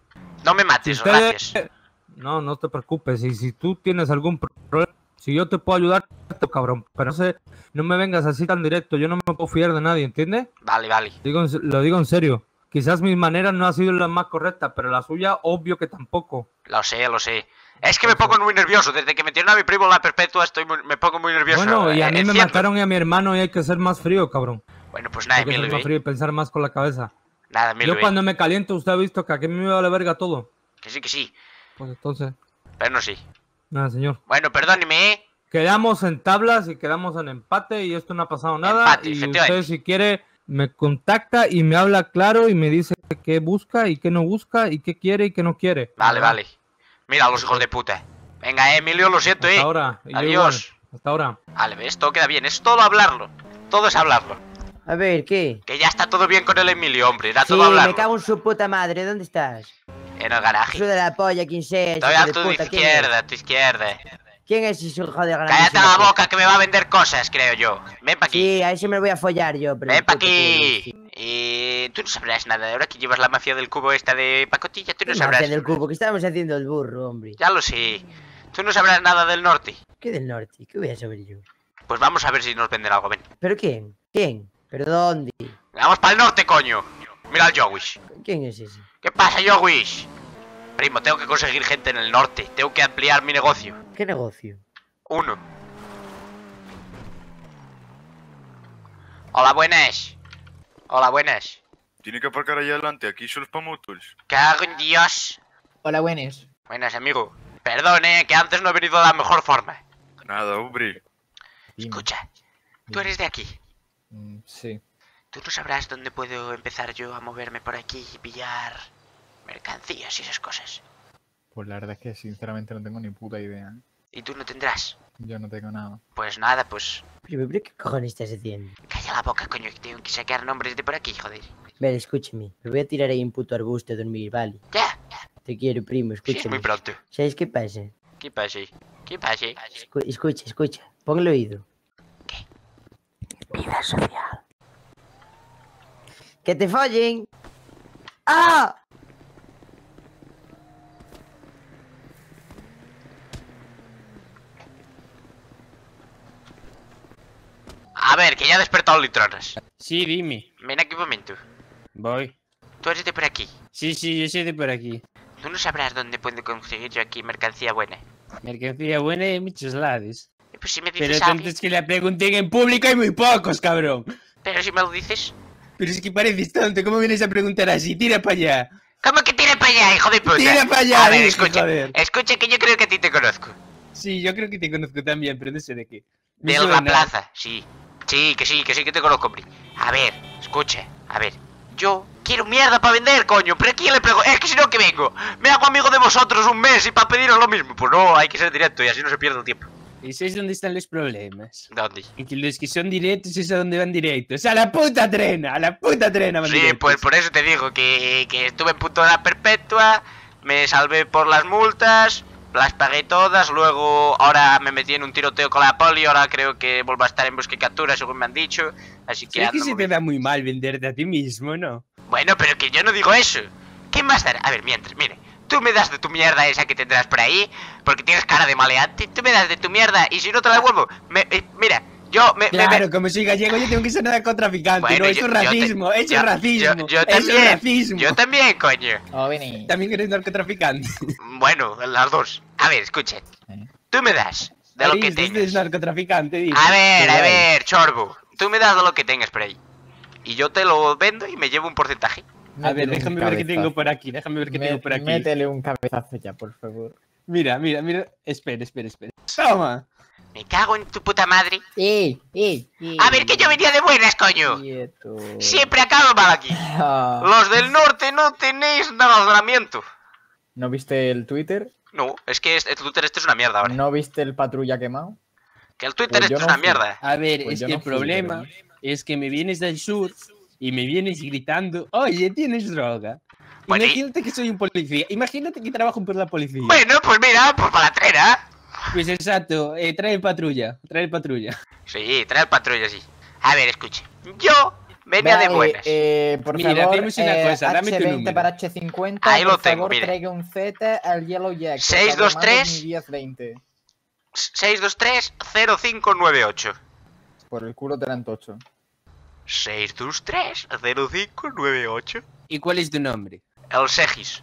No me mates, gracias. No, no te preocupes. Y si tú tienes algún pro- problema, Si yo te puedo ayudar, cabrón, pero no sé, no me vengas así tan directo. Yo no me puedo fiar de nadie, ¿entiendes? Vale, vale. Digo lo digo en serio. Quizás mis maneras no han sido las más correctas, pero la suya, obvio que tampoco. Lo sé, lo sé. Es que me pongo muy nervioso. Desde que metieron a mi primo la perpetua estoy muy- me pongo muy nervioso. Bueno, y a Eh, mí me enciendo. mataron y a mi hermano y hay que ser más frío, cabrón. Bueno, pues nada, Hay que ser Emilio. más frío y pensar más con la cabeza. Nada. Yo cuando me caliento, usted ha visto que aquí me vale verga todo. Que sí, que sí. Pues entonces, Pero no sí. nada, señor. Bueno, perdóneme, ¿eh? Quedamos en tablas y quedamos en empate y esto no ha pasado nada. Empate, y usted si quiere me contacta y me habla claro y me dice qué busca y qué no busca y qué quiere y qué no quiere. Vale, vale. Mira los hijos de puta. Venga, eh, Emilio, lo siento, Hasta eh. ahora. yo Adiós. igual. Hasta ahora. Vale, ves, todo queda bien. Es todo hablarlo. Todo es hablarlo. A ver, ¿qué? Que ya está todo bien con el Emilio, hombre. Era Sí, todo hablarlo. me cago en su puta madre. ¿Dónde estás? En el garaje. Hijo de la polla, quien sea. Estoy hijo a de tu izquierda, a tu izquierda. ¿Quién es ese hijo de gran Cállate la boca que me va a vender cosas, creo yo. Ven pa' aquí. Sí, a ese me lo voy a follar yo, pero... Ven pa' aquí. Y tú no sabrás nada. Ahora que llevas la mafia del cubo esta de pacotilla, tú no ¿Qué sabrás. mafia del cubo? que estábamos haciendo el burro, hombre? Ya lo sé. Tú no sabrás nada del norte. ¿Qué del norte? ¿Qué voy a saber yo? Pues vamos a ver si nos venden algo, ven. ¿Pero quién? ¿Quién? ¿Pero dónde? Vamos para el norte, coño. Mira al Jowish. ¿Quién es ese? ¿Qué pasa, Jowish? Primo, tengo que conseguir gente en el norte. Tengo que ampliar mi negocio. ¿Qué negocio? Uno. Hola, buenas. Hola, buenas. Tiene que aparcar allá adelante, aquí solo es para motos. Cago en Dios. Hola, buenas. Buenas, amigo. Perdón, eh, que antes no he venido de la mejor forma. Nada, hombre. Escucha, tú eres de aquí. Mm, Sí. Tú no sabrás dónde puedo empezar yo a moverme por aquí y pillar mercancías y esas cosas. Pues la verdad es que sinceramente no tengo ni puta idea. ¿eh? Y tú no tendrás. Yo no tengo nada. Pues nada, pues Primo, ¿pero qué cojones estás haciendo? calla la boca, coño, que tengo que sacar nombres de por aquí, joder. Ver, escúchame. Me voy a tirar ahí un puto arbusto a dormir, ¿vale? Ya. Te quiero, primo, Sí, escúchame. es muy pronto. ¿Sabes qué pasa? ¿Qué pasa? ¿Qué pasa? Escu- escucha, escucha. Pon el oído. ¿Qué? Vida social. ¡Que te follen! ¡Ah! A ver, que ya ha despertado Litronas. Sí, dime. Ven aquí un momento. Voy. Tú eres de por aquí. Sí, sí, yo soy de por aquí. Tú no sabrás dónde puedo conseguir yo aquí mercancía buena. Mercancía buena de muchos lados. Pues si me Pero tanto es que la pregunté en público hay muy pocos, cabrón. Pero si me lo dices. Pero es que pareces tonto, ¿cómo vienes a preguntar así? Tira para allá. ¿Cómo que tira para allá, hijo de puta? Tira para allá, A ver, escucha. joder. Escucha que yo creo que a ti te conozco. Sí, yo creo que te conozco también, pero no sé de qué. Me De la suena. plaza, sí. Sí, que sí, que sí que te conozco, hombre. A ver, escucha, a ver. Yo quiero mierda para vender, coño. Pero aquí le prego. Es que si no, que vengo. Me hago amigo de vosotros un mes y para pediros lo mismo. Pues no, hay que ser directo y así no se pierde el tiempo. ¿Y sabes dónde están los problemas? ¿Dónde? En que los que son directos es a donde van directos. ¡A la puta trena! ¡A la puta trena van Sí, directos! pues por eso te digo que, que estuve en punto de la perpetua, me salvé por las multas, las pagué todas, luego ahora me metí en un tiroteo con la poli, ahora creo que vuelvo a estar en busca y captura, según me han dicho, así que... Es que se te da muy mal venderte a ti mismo, ¿no? Bueno, pero que yo no digo eso. ¿Qué más dar? A ver, mientras, mire. Tú me das de tu mierda esa que tendrás por ahí, porque tienes cara de maleante. Tú me das de tu mierda y si no te la devuelvo, me, eh, mira, yo me, me- Claro, me- como soy gallego yo tengo que ser narcotraficante, Bueno, no, eso yo- es racismo, eso yo- es racismo, yo- yo eso es también, racismo. yo también, coño. También eres narcotraficante. Bueno, las dos. A ver, escucha. Tú me das de lo que Eres- tengas. eres narcotraficante. A ver, a ver, Chorbo. Tú me das de lo que tengas por ahí. Y yo te lo vendo y me llevo un porcentaje. A ver, déjame ver qué tengo por aquí, déjame ver qué tengo por aquí. Métele un cabezazo ya, por favor. Mira, mira, mira. Espera, espera, espera. Toma. Me cago en tu puta madre. ¡Eh, eh, eh! A ver, que yo venía de buenas, coño. Quieto. Siempre acabo mal aquí. Ah. Los del norte no tenéis razonamiento. ¿No viste el Twitter? No, es que el Twitter este es una mierda ahora. ¿No viste el patrulla quemado? Que el Twitter Pues este es no una fui. mierda. A ver, Pues es que no el fui, problema es que me vienes del sur y me vienes gritando, oye, tienes droga. Bueno, y- Imagínate que soy un policía, imagínate que trabajo por la policía. Bueno, pues mira, pues para la trena. Pues exacto, eh, trae el patrulla, trae el patrulla. Sí, trae el patrulla, sí. A ver, escuche. Yo venía de Vale, buenas. eh, por Mira, favor, hacemos una eh, cosa, dame tu H20 número. para H50. Ahí lo por tengo, favor, mire. traiga un Z al Yellow Jack. por Seis, favor, dos, mando tres. mi 1020. 623-0598. Por el culo te dan tocho. 623-0598. ¿Y cuál es tu nombre? El Segis.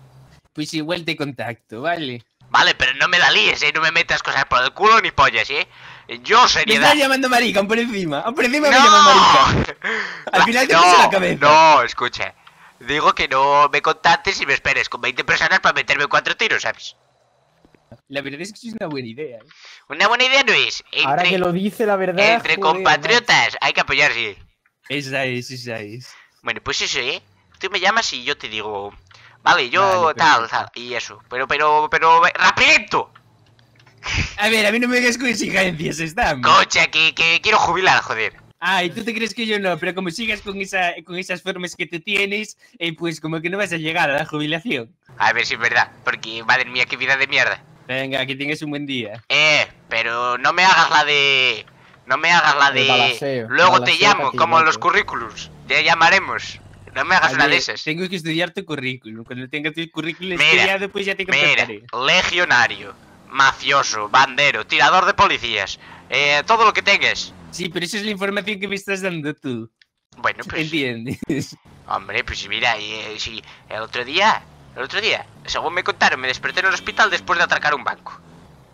Pues igual te contacto, ¿vale? Vale, pero no me la líes, ¿eh? No me metas cosas por el culo ni pollas, ¿eh? Yo, Me seriedad. estás llamando marica, por encima. Por encima me ¡No! llamas marica. Al final te no, puse la cabeza. No, escucha. Digo que no me contactes y me esperes con 20 personas para meterme cuatro tiros, ¿sabes? La verdad es que es una buena idea. ¿eh? Una buena idea no es. Entre, Ahora que lo dice la verdad. entre joder, compatriotas hay que apoyarse. Esa es, esa es. Bueno, pues eso, ¿eh? Tú me llamas y yo te digo... Vale, yo Vale, tal, tal, y eso. Pero, pero, pero... ¡Rapidito! A ver, a mí no me digas con exigencias, está. Cocha, que, que quiero jubilar, joder. Ay, tú te crees que yo no, pero como sigas con, esa, con esas formas que te tienes, eh, pues como que no vas a llegar a la jubilación. A ver si es verdad, porque madre mía, qué vida de mierda. Venga, que tengas un buen día. Eh, pero no me hagas la de... No me hagas la de... balaseo, Luego te llamo, como en los currículums. Ya llamaremos. No me hagas A una de esas. Tengo que estudiar tu currículum. Cuando tenga tu currículum Mira, estudiado, pues ya te Mira, contactaré. legionario, mafioso, bandero, tirador de policías. Eh, todo lo que tengas. Sí, pero esa es la información que me estás dando tú. Bueno, pues... ¿Entiendes? Hombre, pues mira, eh, sí, el otro día, el otro día, según me contaron, me desperté en el hospital después de atracar un banco.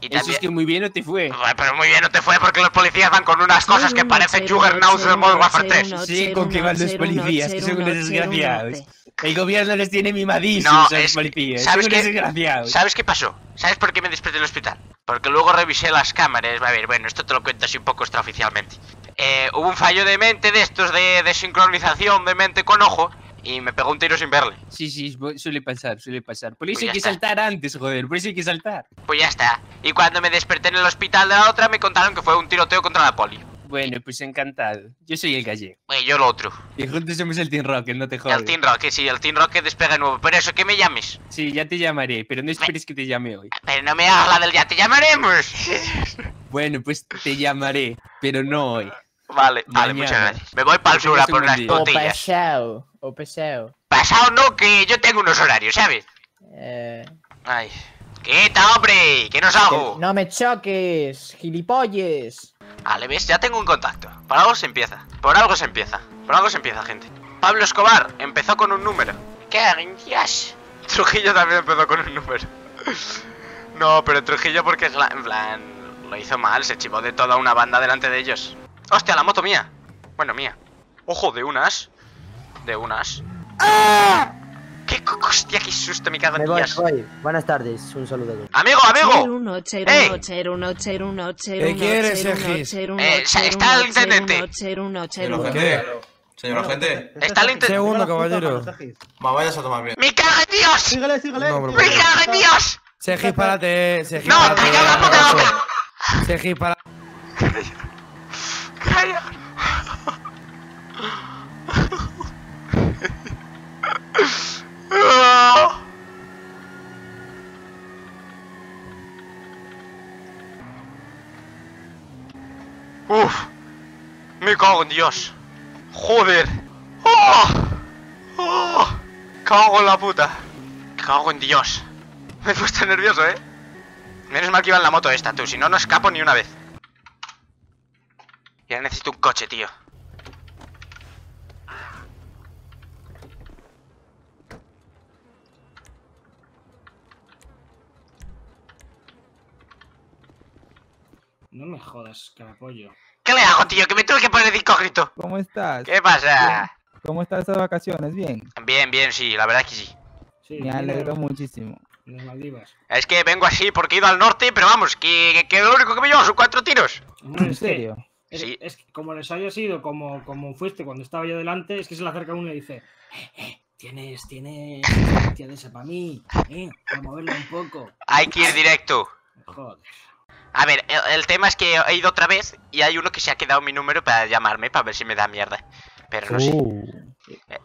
Y Eso es que muy bien no te fue. Pero muy bien no te fue porque los policías van con unas cosas que parecen juggernauts del Modern Warfare 3. Sí, con que van los policías, que son unos desgraciados. El gobierno les tiene No, mimadísimos a los policías. ¿sabes son desgraciados. ¿Sabes qué pasó? ¿Sabes por qué me desperté en el hospital? Porque luego revisé las cámaras. A ver, bueno, esto te lo cuento así un poco extraoficialmente. Eh, hubo un fallo de mente de estos de, de sincronización de mente con ojo y me pegó un tiro sin verle. Sí, sí, su- suele pasar, suele pasar. Por eso Pues hay ya que está. saltar antes, joder, por eso hay que saltar. Pues ya está. Y cuando me desperté en el hospital de la otra me contaron que fue un tiroteo contra la poli. Bueno, pues encantado. Yo soy el gallego. Y yo lo otro. Y juntos somos el Team Rocket, no te jodas. El Team Rocket, sí, el Team Rocket despega nuevo. Pero eso, que me llames. Sí, ya te llamaré, pero no esperes que te llame hoy. Pero no me hagas la del ya te llamaremos. Bueno, pues te llamaré, pero no hoy. Vale, vale, muchas gracias. Me voy para el sur a por unas día. O pesado, o pesado. Pasado no, que yo tengo unos horarios, ¿sabes? Eh, Ay. ¡Quita, hombre! ¡Que no salgo! no me choques, gilipolles. Vale, ves, ya tengo un contacto. Por algo se empieza. Por algo se empieza. Por algo se empieza, gente. Pablo Escobar empezó con un número. ¿Qué Dios. Trujillo también empezó con un número. No, pero Trujillo porque es la- en plan lo hizo mal, se chivó de toda una banda delante de ellos. ¡Hostia, la moto mía! Bueno, mía. Ojo, de unas. De unas. ¡Qué co- hostia, qué susto me cago en voy, voy. Buenas tardes, un saludo. ¡Amigo, amigo! ¡Eh! ¿Qué quieres, Sergis? Eh, está el intendente. Señor agente. Señor agente. Está el intendente. Segundo, caballero. Va, vayas a tomar bien. ¡Me cago en Dios! Sígale, sígale. ¡Me cago en Dios! Sergis, párate. Sergis, ¡No, calla la puta boca! Sergis, párate. Ah. Uf, me cago en Dios. Joder. ¡Oh! ¡Oh! Cago en la puta. Cago en Dios. Me he nervioso, eh. Menos mal que iba en la moto esta, tú. Si no, no escapo ni una vez. Y ahora necesito un coche, tío. No me jodas, carapollo. ¿Qué le hago, tío? Que me tuve que poner de incógnito. ¿Cómo estás? ¿Qué pasa? ¿Cómo están estas vacaciones? Bien. Bien, bien, sí, la verdad que sí. Me alegro muchísimo. Las Maldivas. Es que vengo así porque he ido al norte, pero vamos, que, que, que lo único que me llevo son cuatro tiros. ¿En es serio? Es, Sí. es que como les haya sido, como, como fuiste cuando estaba yo delante, es que se le acerca uno y dice: eh, eh, Tienes, tienes esa para mí, eh, para moverla un poco. Hay que ir directo. Joder. A ver, el, el tema es que he ido otra vez y hay uno que se ha quedado mi número para llamarme, para ver si me da mierda. Pero no sé. Uh.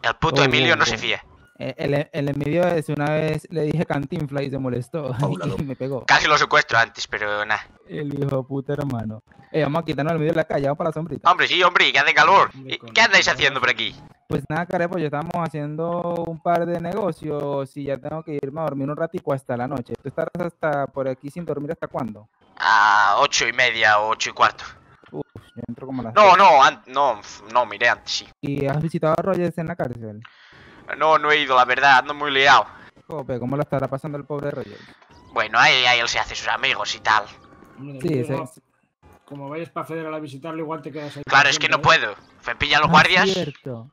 El puto Oh, Emilio no se fía. Eh, El, el envidio es una vez le dije cantinfla y se molestó. y me pegó. Casi lo secuestro antes, pero nada. El hijo puta hermano. Eh, vamos a quitarnos el medio de la calle, vamos para la sombrita. Hombre, sí, hombre, que hace calor. ¿Y ¿Qué andáis haciendo por aquí? Pues nada, carepo, yo estamos haciendo un par de negocios y ya tengo que irme a dormir un ratico hasta la noche. ¿Tú estarás hasta por aquí sin dormir hasta cuándo? A ocho y media o ocho y cuarto. Uf, yo entro como a las No, no, no, no, miré antes, sí. ¿Y has visitado a Rogers en la cárcel? No, no he ido, la verdad, ando muy liado. Jope, ¿cómo lo estará pasando el pobre Rogers? Bueno, ahí, ahí él se hace sus amigos y tal. Hombre, Sí, sí, Como vayas para Federal a visitarlo, igual te quedas ahí. Claro, es que no ¿eh? puedo. Me pillan los Ah, guardias. Cierto.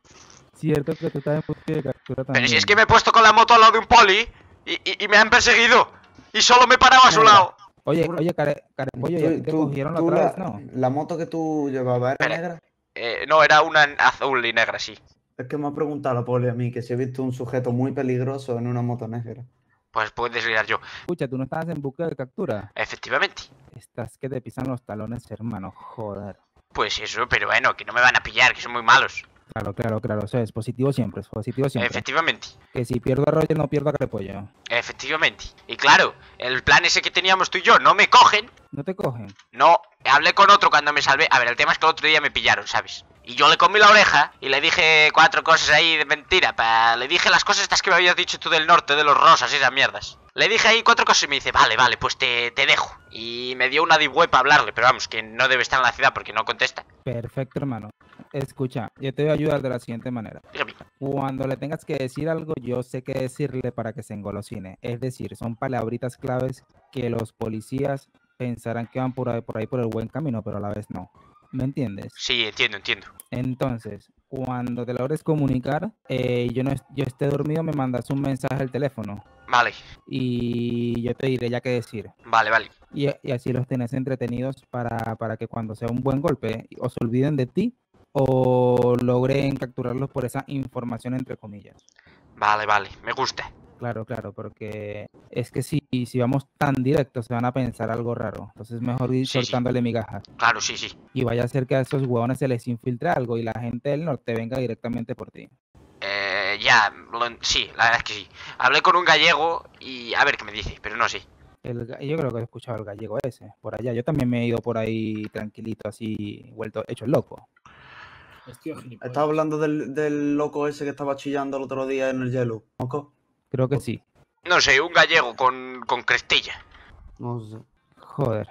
Cierto que tú estás en de captura también. Pero si es que me he puesto con la moto al lado de un poli y, y- y me han perseguido. Y solo me he parado a su lado. Oye, oye, care, carepollo, ya Tú- te tú- cogieron la tú otra la, vez, ¿no? la moto que tú llevabas era negra. Eh, no, era una azul y negra, sí. Es que me ha preguntado la poli a mí que si he visto un sujeto muy peligroso en una moto negra. Pues puedes liar yo. Escucha, tú no estabas en búsqueda de captura. Efectivamente. Estás que te pisan los talones, hermano. Joder. Pues eso, pero bueno, que no me van a pillar, que son muy malos. Claro, claro, claro. Eso es positivo siempre, es positivo siempre. Efectivamente. Que si pierdo a Roger, no pierdo a Carepollo. Efectivamente. Y claro, el plan ese que teníamos tú y yo, no me cogen. No te cogen. No, hablé con otro cuando me salvé. A ver, el tema es que el otro día me pillaron, ¿sabes? Y yo le comí la oreja y le dije cuatro cosas ahí de mentira. Pa... Le dije las cosas estas que me habías dicho tú del norte, de los rosas y esas mierdas. Le dije ahí cuatro cosas y me dice, vale, vale, pues te, te dejo. Y me dio una web para hablarle, pero vamos, que no debe estar en la ciudad porque no contesta. Perfecto, hermano. Escucha, yo te voy a ayudar de la siguiente manera. Dígame. Cuando le tengas que decir algo, yo sé qué decirle para que se engolosine. Es decir, son palabritas claves que los policías pensarán que van por ahí, por ahí por el buen camino, pero a la vez no. ¿Me entiendes? Sí, entiendo, entiendo. Entonces, cuando te logres comunicar, eh, yo no yo esté dormido, me mandas un mensaje al teléfono Vale, y yo te diré ya qué decir. vale, vale. Y, y así los tenés entretenidos para, para que cuando sea un buen golpe o se olviden de ti o logren capturarlos por esa información entre comillas. Vale, vale, me gusta. Claro, claro, porque es que si, si vamos tan directos se van a pensar algo raro. Entonces mejor ir Sí, sí. soltándole migajas. Claro, sí, sí. Y vaya a ser que a esos huevones se les infiltre algo y la gente del norte venga directamente por ti. Eh, ya, lo sí, la verdad es que sí. Hablé con un gallego y a ver qué me dice, pero no sé. El yo creo que he escuchado el gallego ese, por allá. Yo también me he ido por ahí tranquilito, así, vuelto, hecho el loco. Estaba hablando del, del loco ese que estaba chillando el otro día en el hielo. ¿Moco? Creo que sí. No sé, un gallego con, con crestilla. No sé. Joder.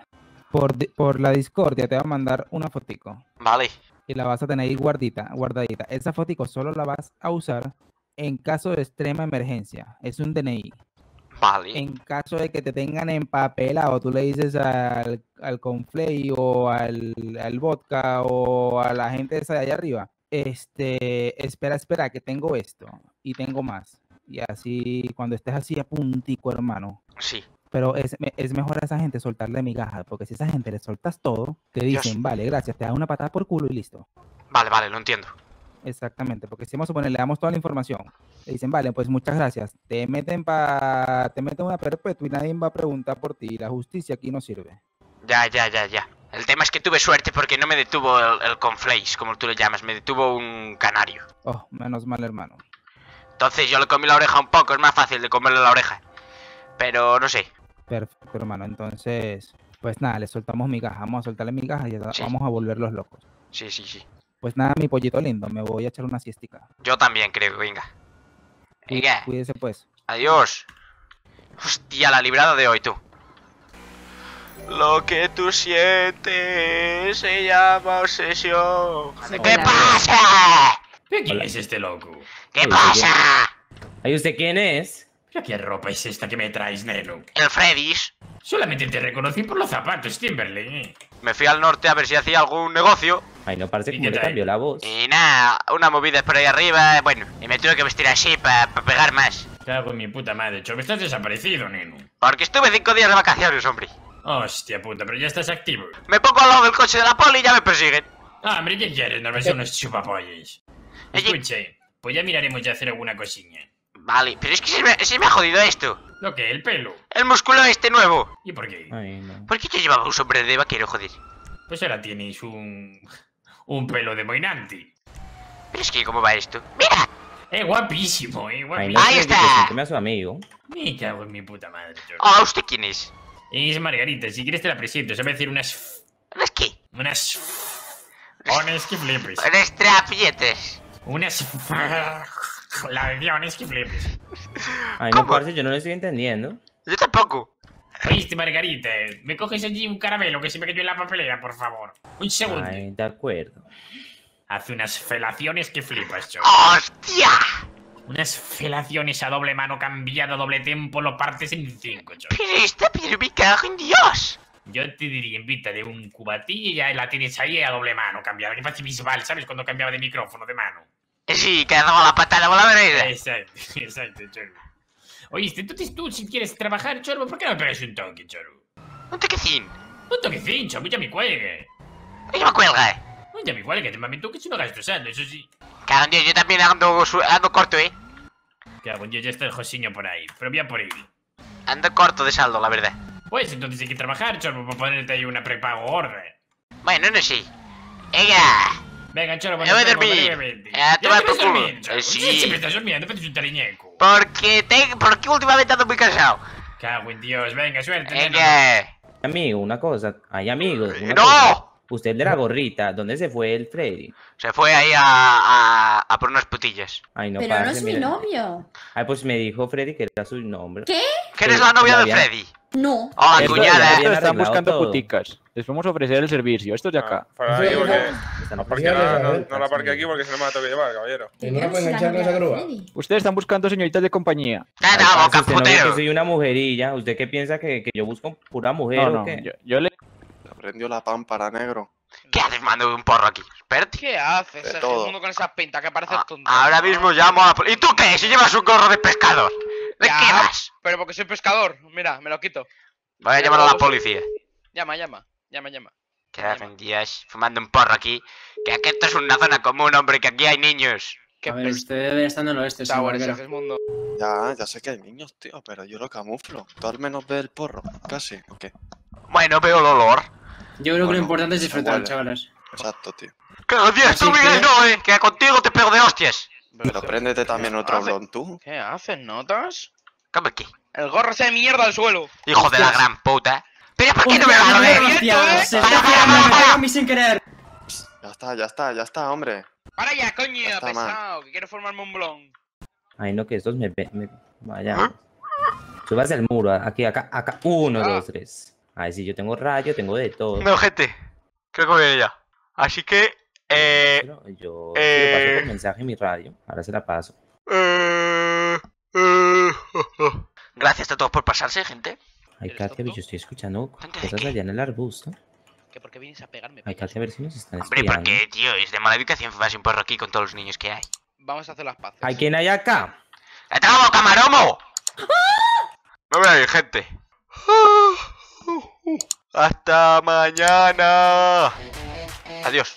Por, por la discordia te va a mandar una fotico. Vale. Y la vas a tener ahí guardita, guardadita. Esa fotico solo la vas a usar en caso de extrema emergencia. Es un DNI. Vale. En caso de que te tengan empapelado, tú le dices al, al conflay o al, al vodka o a la gente esa de allá arriba, este, espera, espera, que tengo esto y tengo más. Y así, cuando estés así a puntico, hermano. Sí. Pero es, es mejor a esa gente soltarle migajas, porque si a esa gente le soltas todo, te Dios. dicen, vale, gracias, te dan una patada por culo y listo. Vale, vale, lo entiendo. Exactamente, porque si vamos a suponer, le damos toda la información, le dicen, vale, pues muchas gracias, te meten pa, te meten una perpetua y nadie va a preguntar por ti, la justicia aquí no sirve. Ya, ya, ya, ya. El tema es que tuve suerte porque no me detuvo el, el conflace, como tú le llamas, me detuvo un canario. Oh, menos mal, hermano. Entonces yo le comí la oreja un poco, es más fácil de comerle la oreja. Pero no sé. Perfecto, hermano, entonces, pues nada, le soltamos migajas, vamos a soltarle migajas y ya Sí. vamos a volver los locos. Sí, sí, sí. Pues nada, mi pollito lindo, me voy a echar una siestica. Yo también creo, venga. Cuí- Venga, Cuídese pues. adiós. Hostia, la librada de hoy, tú. Lo que tú sientes se llama obsesión. ¿Qué pasa? ¿Quién es este loco? ¿Qué pasa? ¿Ahí usted quién es? ¿Pero qué ropa es esta que me traes, neno? El Freddy's. Solamente te reconocí por los zapatos, Timberlake. Me fui al norte a ver si hacía algún negocio. Ay, no parece ¿Y como qué le tal? cambió la voz. Y nada, una movida por ahí arriba, bueno, y me tuve que vestir así para pegar más. Cago en mi puta madre, Chove, estás desaparecido, neno. Porque estuve cinco días de vacaciones, hombre. Hostia puta, pero ya estás activo. Me pongo al lado del coche de la poli y ya me persiguen. Ah, hombre, ¿qué quieres? Nos ves unos chupapolles. Escuche, pues ya miraremos de hacer alguna cosilla. Vale, pero es que se me, se me ha jodido esto. ¿Lo que? ¿El pelo? El músculo este nuevo. ¿Y por qué? Ay, no. ¿Por qué yo llevaba un sombrero de vaquero, joder? Pues ahora tienes un... un pelo de moinanti. Pero es que, ¿cómo va esto? Eh, guapísimo, eh, Ay, guapísimo. no Ahí está. a su amigo. Me cago en mi puta madre, Chove. Hola, ¿usted quién es? Es Margarita, si quieres te la presento, sabe decir unas... ¿Unas qué? Unas... Unas que flipes. Unas trapilletes. Unas... Ladiones que flipes. Ay, no, parce, yo no lo estoy entendiendo. Yo tampoco. Oíste, Margarita, me coges allí un caramelo que se me cayó en la papelera, por favor. Un segundo. Ay, de acuerdo. Hace unas felaciones que flipas, Cholo. ¡Hostia! Unas felaciones a doble mano cambiado a doble tempo, lo partes en cinco, Cholo. Pero esta, pero me cago en Dios. Yo te diría, invita de un cubatillo y ya la tienes ahí a doble mano cambiada. Que parece visual, ¿sabes? Cuando cambiaba de micrófono de mano. Sí, que daba la patada vereda. Exacto, exacto, Cholo. Oíste, entonces tú, si quieres trabajar, Chorbo, ¿por qué no me pegas un toque, Chorbo? Un toquecín. Un toquecín, Chorbo, ya me cuelgue. Ya me cuelga. Ya me cuelgue, te mami tú que si no hagas usando, eso sí. Cago en Dios, yo también ando, ando corto, eh. Cago en Dios, ya está el Josiño por ahí. Pero voy a por él. Ando corto de saldo, la verdad. Pues entonces hay que trabajar, Chorbo, para ponerte ahí una prepago gorda. Bueno, no sé. Venga. Venga, Chorbo, Me voy a dormir. brevemente. A Ya tomar te vas por culo. Eh, sí. Siempre estás durmiendo, pareces un tariñeco. Porque te, porque últimamente ando muy cansado. Cago en Dios, venga, suerte. Venga. Amigo, una cosa. Ay, amigo. una ¡No! cosa. Usted de la gorrita, ¿dónde se fue el Freddy? Se fue ahí a, a, a por unas putillas. Ay, no, Pero no es mi novio. Ay, pues me dijo Freddy que era su nombre. ¿Qué? ¿Que eres la novia de Freddy? No. Hola, Esto cuñada. eh. habían Están buscando todo. puticas. Les vamos a ofrecer el servicio. Estos de acá. Para ahí, porque... Están No, ofreciendo no, no, no la parque aquí porque se me la tengo que llevar, caballero. Ustedes están buscando señoritas de compañía. Ay, parce, usted no ve que soy una mujerilla. ¿Usted qué piensa que, que yo busco pura mujer No, o no, qué? yo, yo le... Prendió la pámpara, negro. ¿Qué haces, mando un porro aquí? Espérate. ¿Qué haces, De. El mundo con esas pintas que pareces tonto. Ahora mismo llamo a la ¿Y tú qué? Si llevas un gorro de pescador. ¿De Ya, qué vas? Pero porque soy pescador. Mira, me lo quito. Voy a llamar a la policía. Llama, llama. Llama, llama. Que hacen días fumando un porro aquí. Que aquí esto es una zona común, hombre, que aquí hay niños. Qué A ver, usted debe estar en el oeste, señor. Ya, ya sé que hay niños, tío, pero yo lo camuflo. Tú al menos ves el porro, casi, ¿o qué? Bueno, veo el olor. Yo creo que lo importante es disfrutar, chavales. Exacto, tío. Día Así tú, Miguel, que- no, eh. Que contigo te pego de hostias. Pero préndete también otro hace- blon, tú. ¿Qué haces, notas? ¿Cómo que? El gorro se de mierda al suelo. Hijo de la gran puta. ¿Pero por qué no me vas a ver? se Para, está para, a mí sin querer. Ya está, ya está, ya está, hombre. Para ya, coño, está mal. pesado, que quiero formarme un blon. Ay, no, que estos me... me- Vaya. Subas el muro. Aquí, acá, acá. Uno, Ah. dos, tres. Ay, sí, yo tengo rayo, tengo de todo. No, gente. Creo que voy a ir ya. Así que, eh. Yo sí le paso eh, por mensaje mi radio. Ahora se la paso. eh, eh, Gracias a todos por pasarse, gente. Ay, Katia, yo estoy escuchando cosas allá en el arbusto. ¿Que por qué vienes a pegarme? Ay, Katia, a ver si nos están Hombre, espiando. porque, tío, es de mala educación un porro aquí con todos los niños que hay. Vamos a hacer las paces. Ay, ¿quién hay acá? ¡Cállate la boca, maromo! No me hay gente. Hasta mañana. Adiós.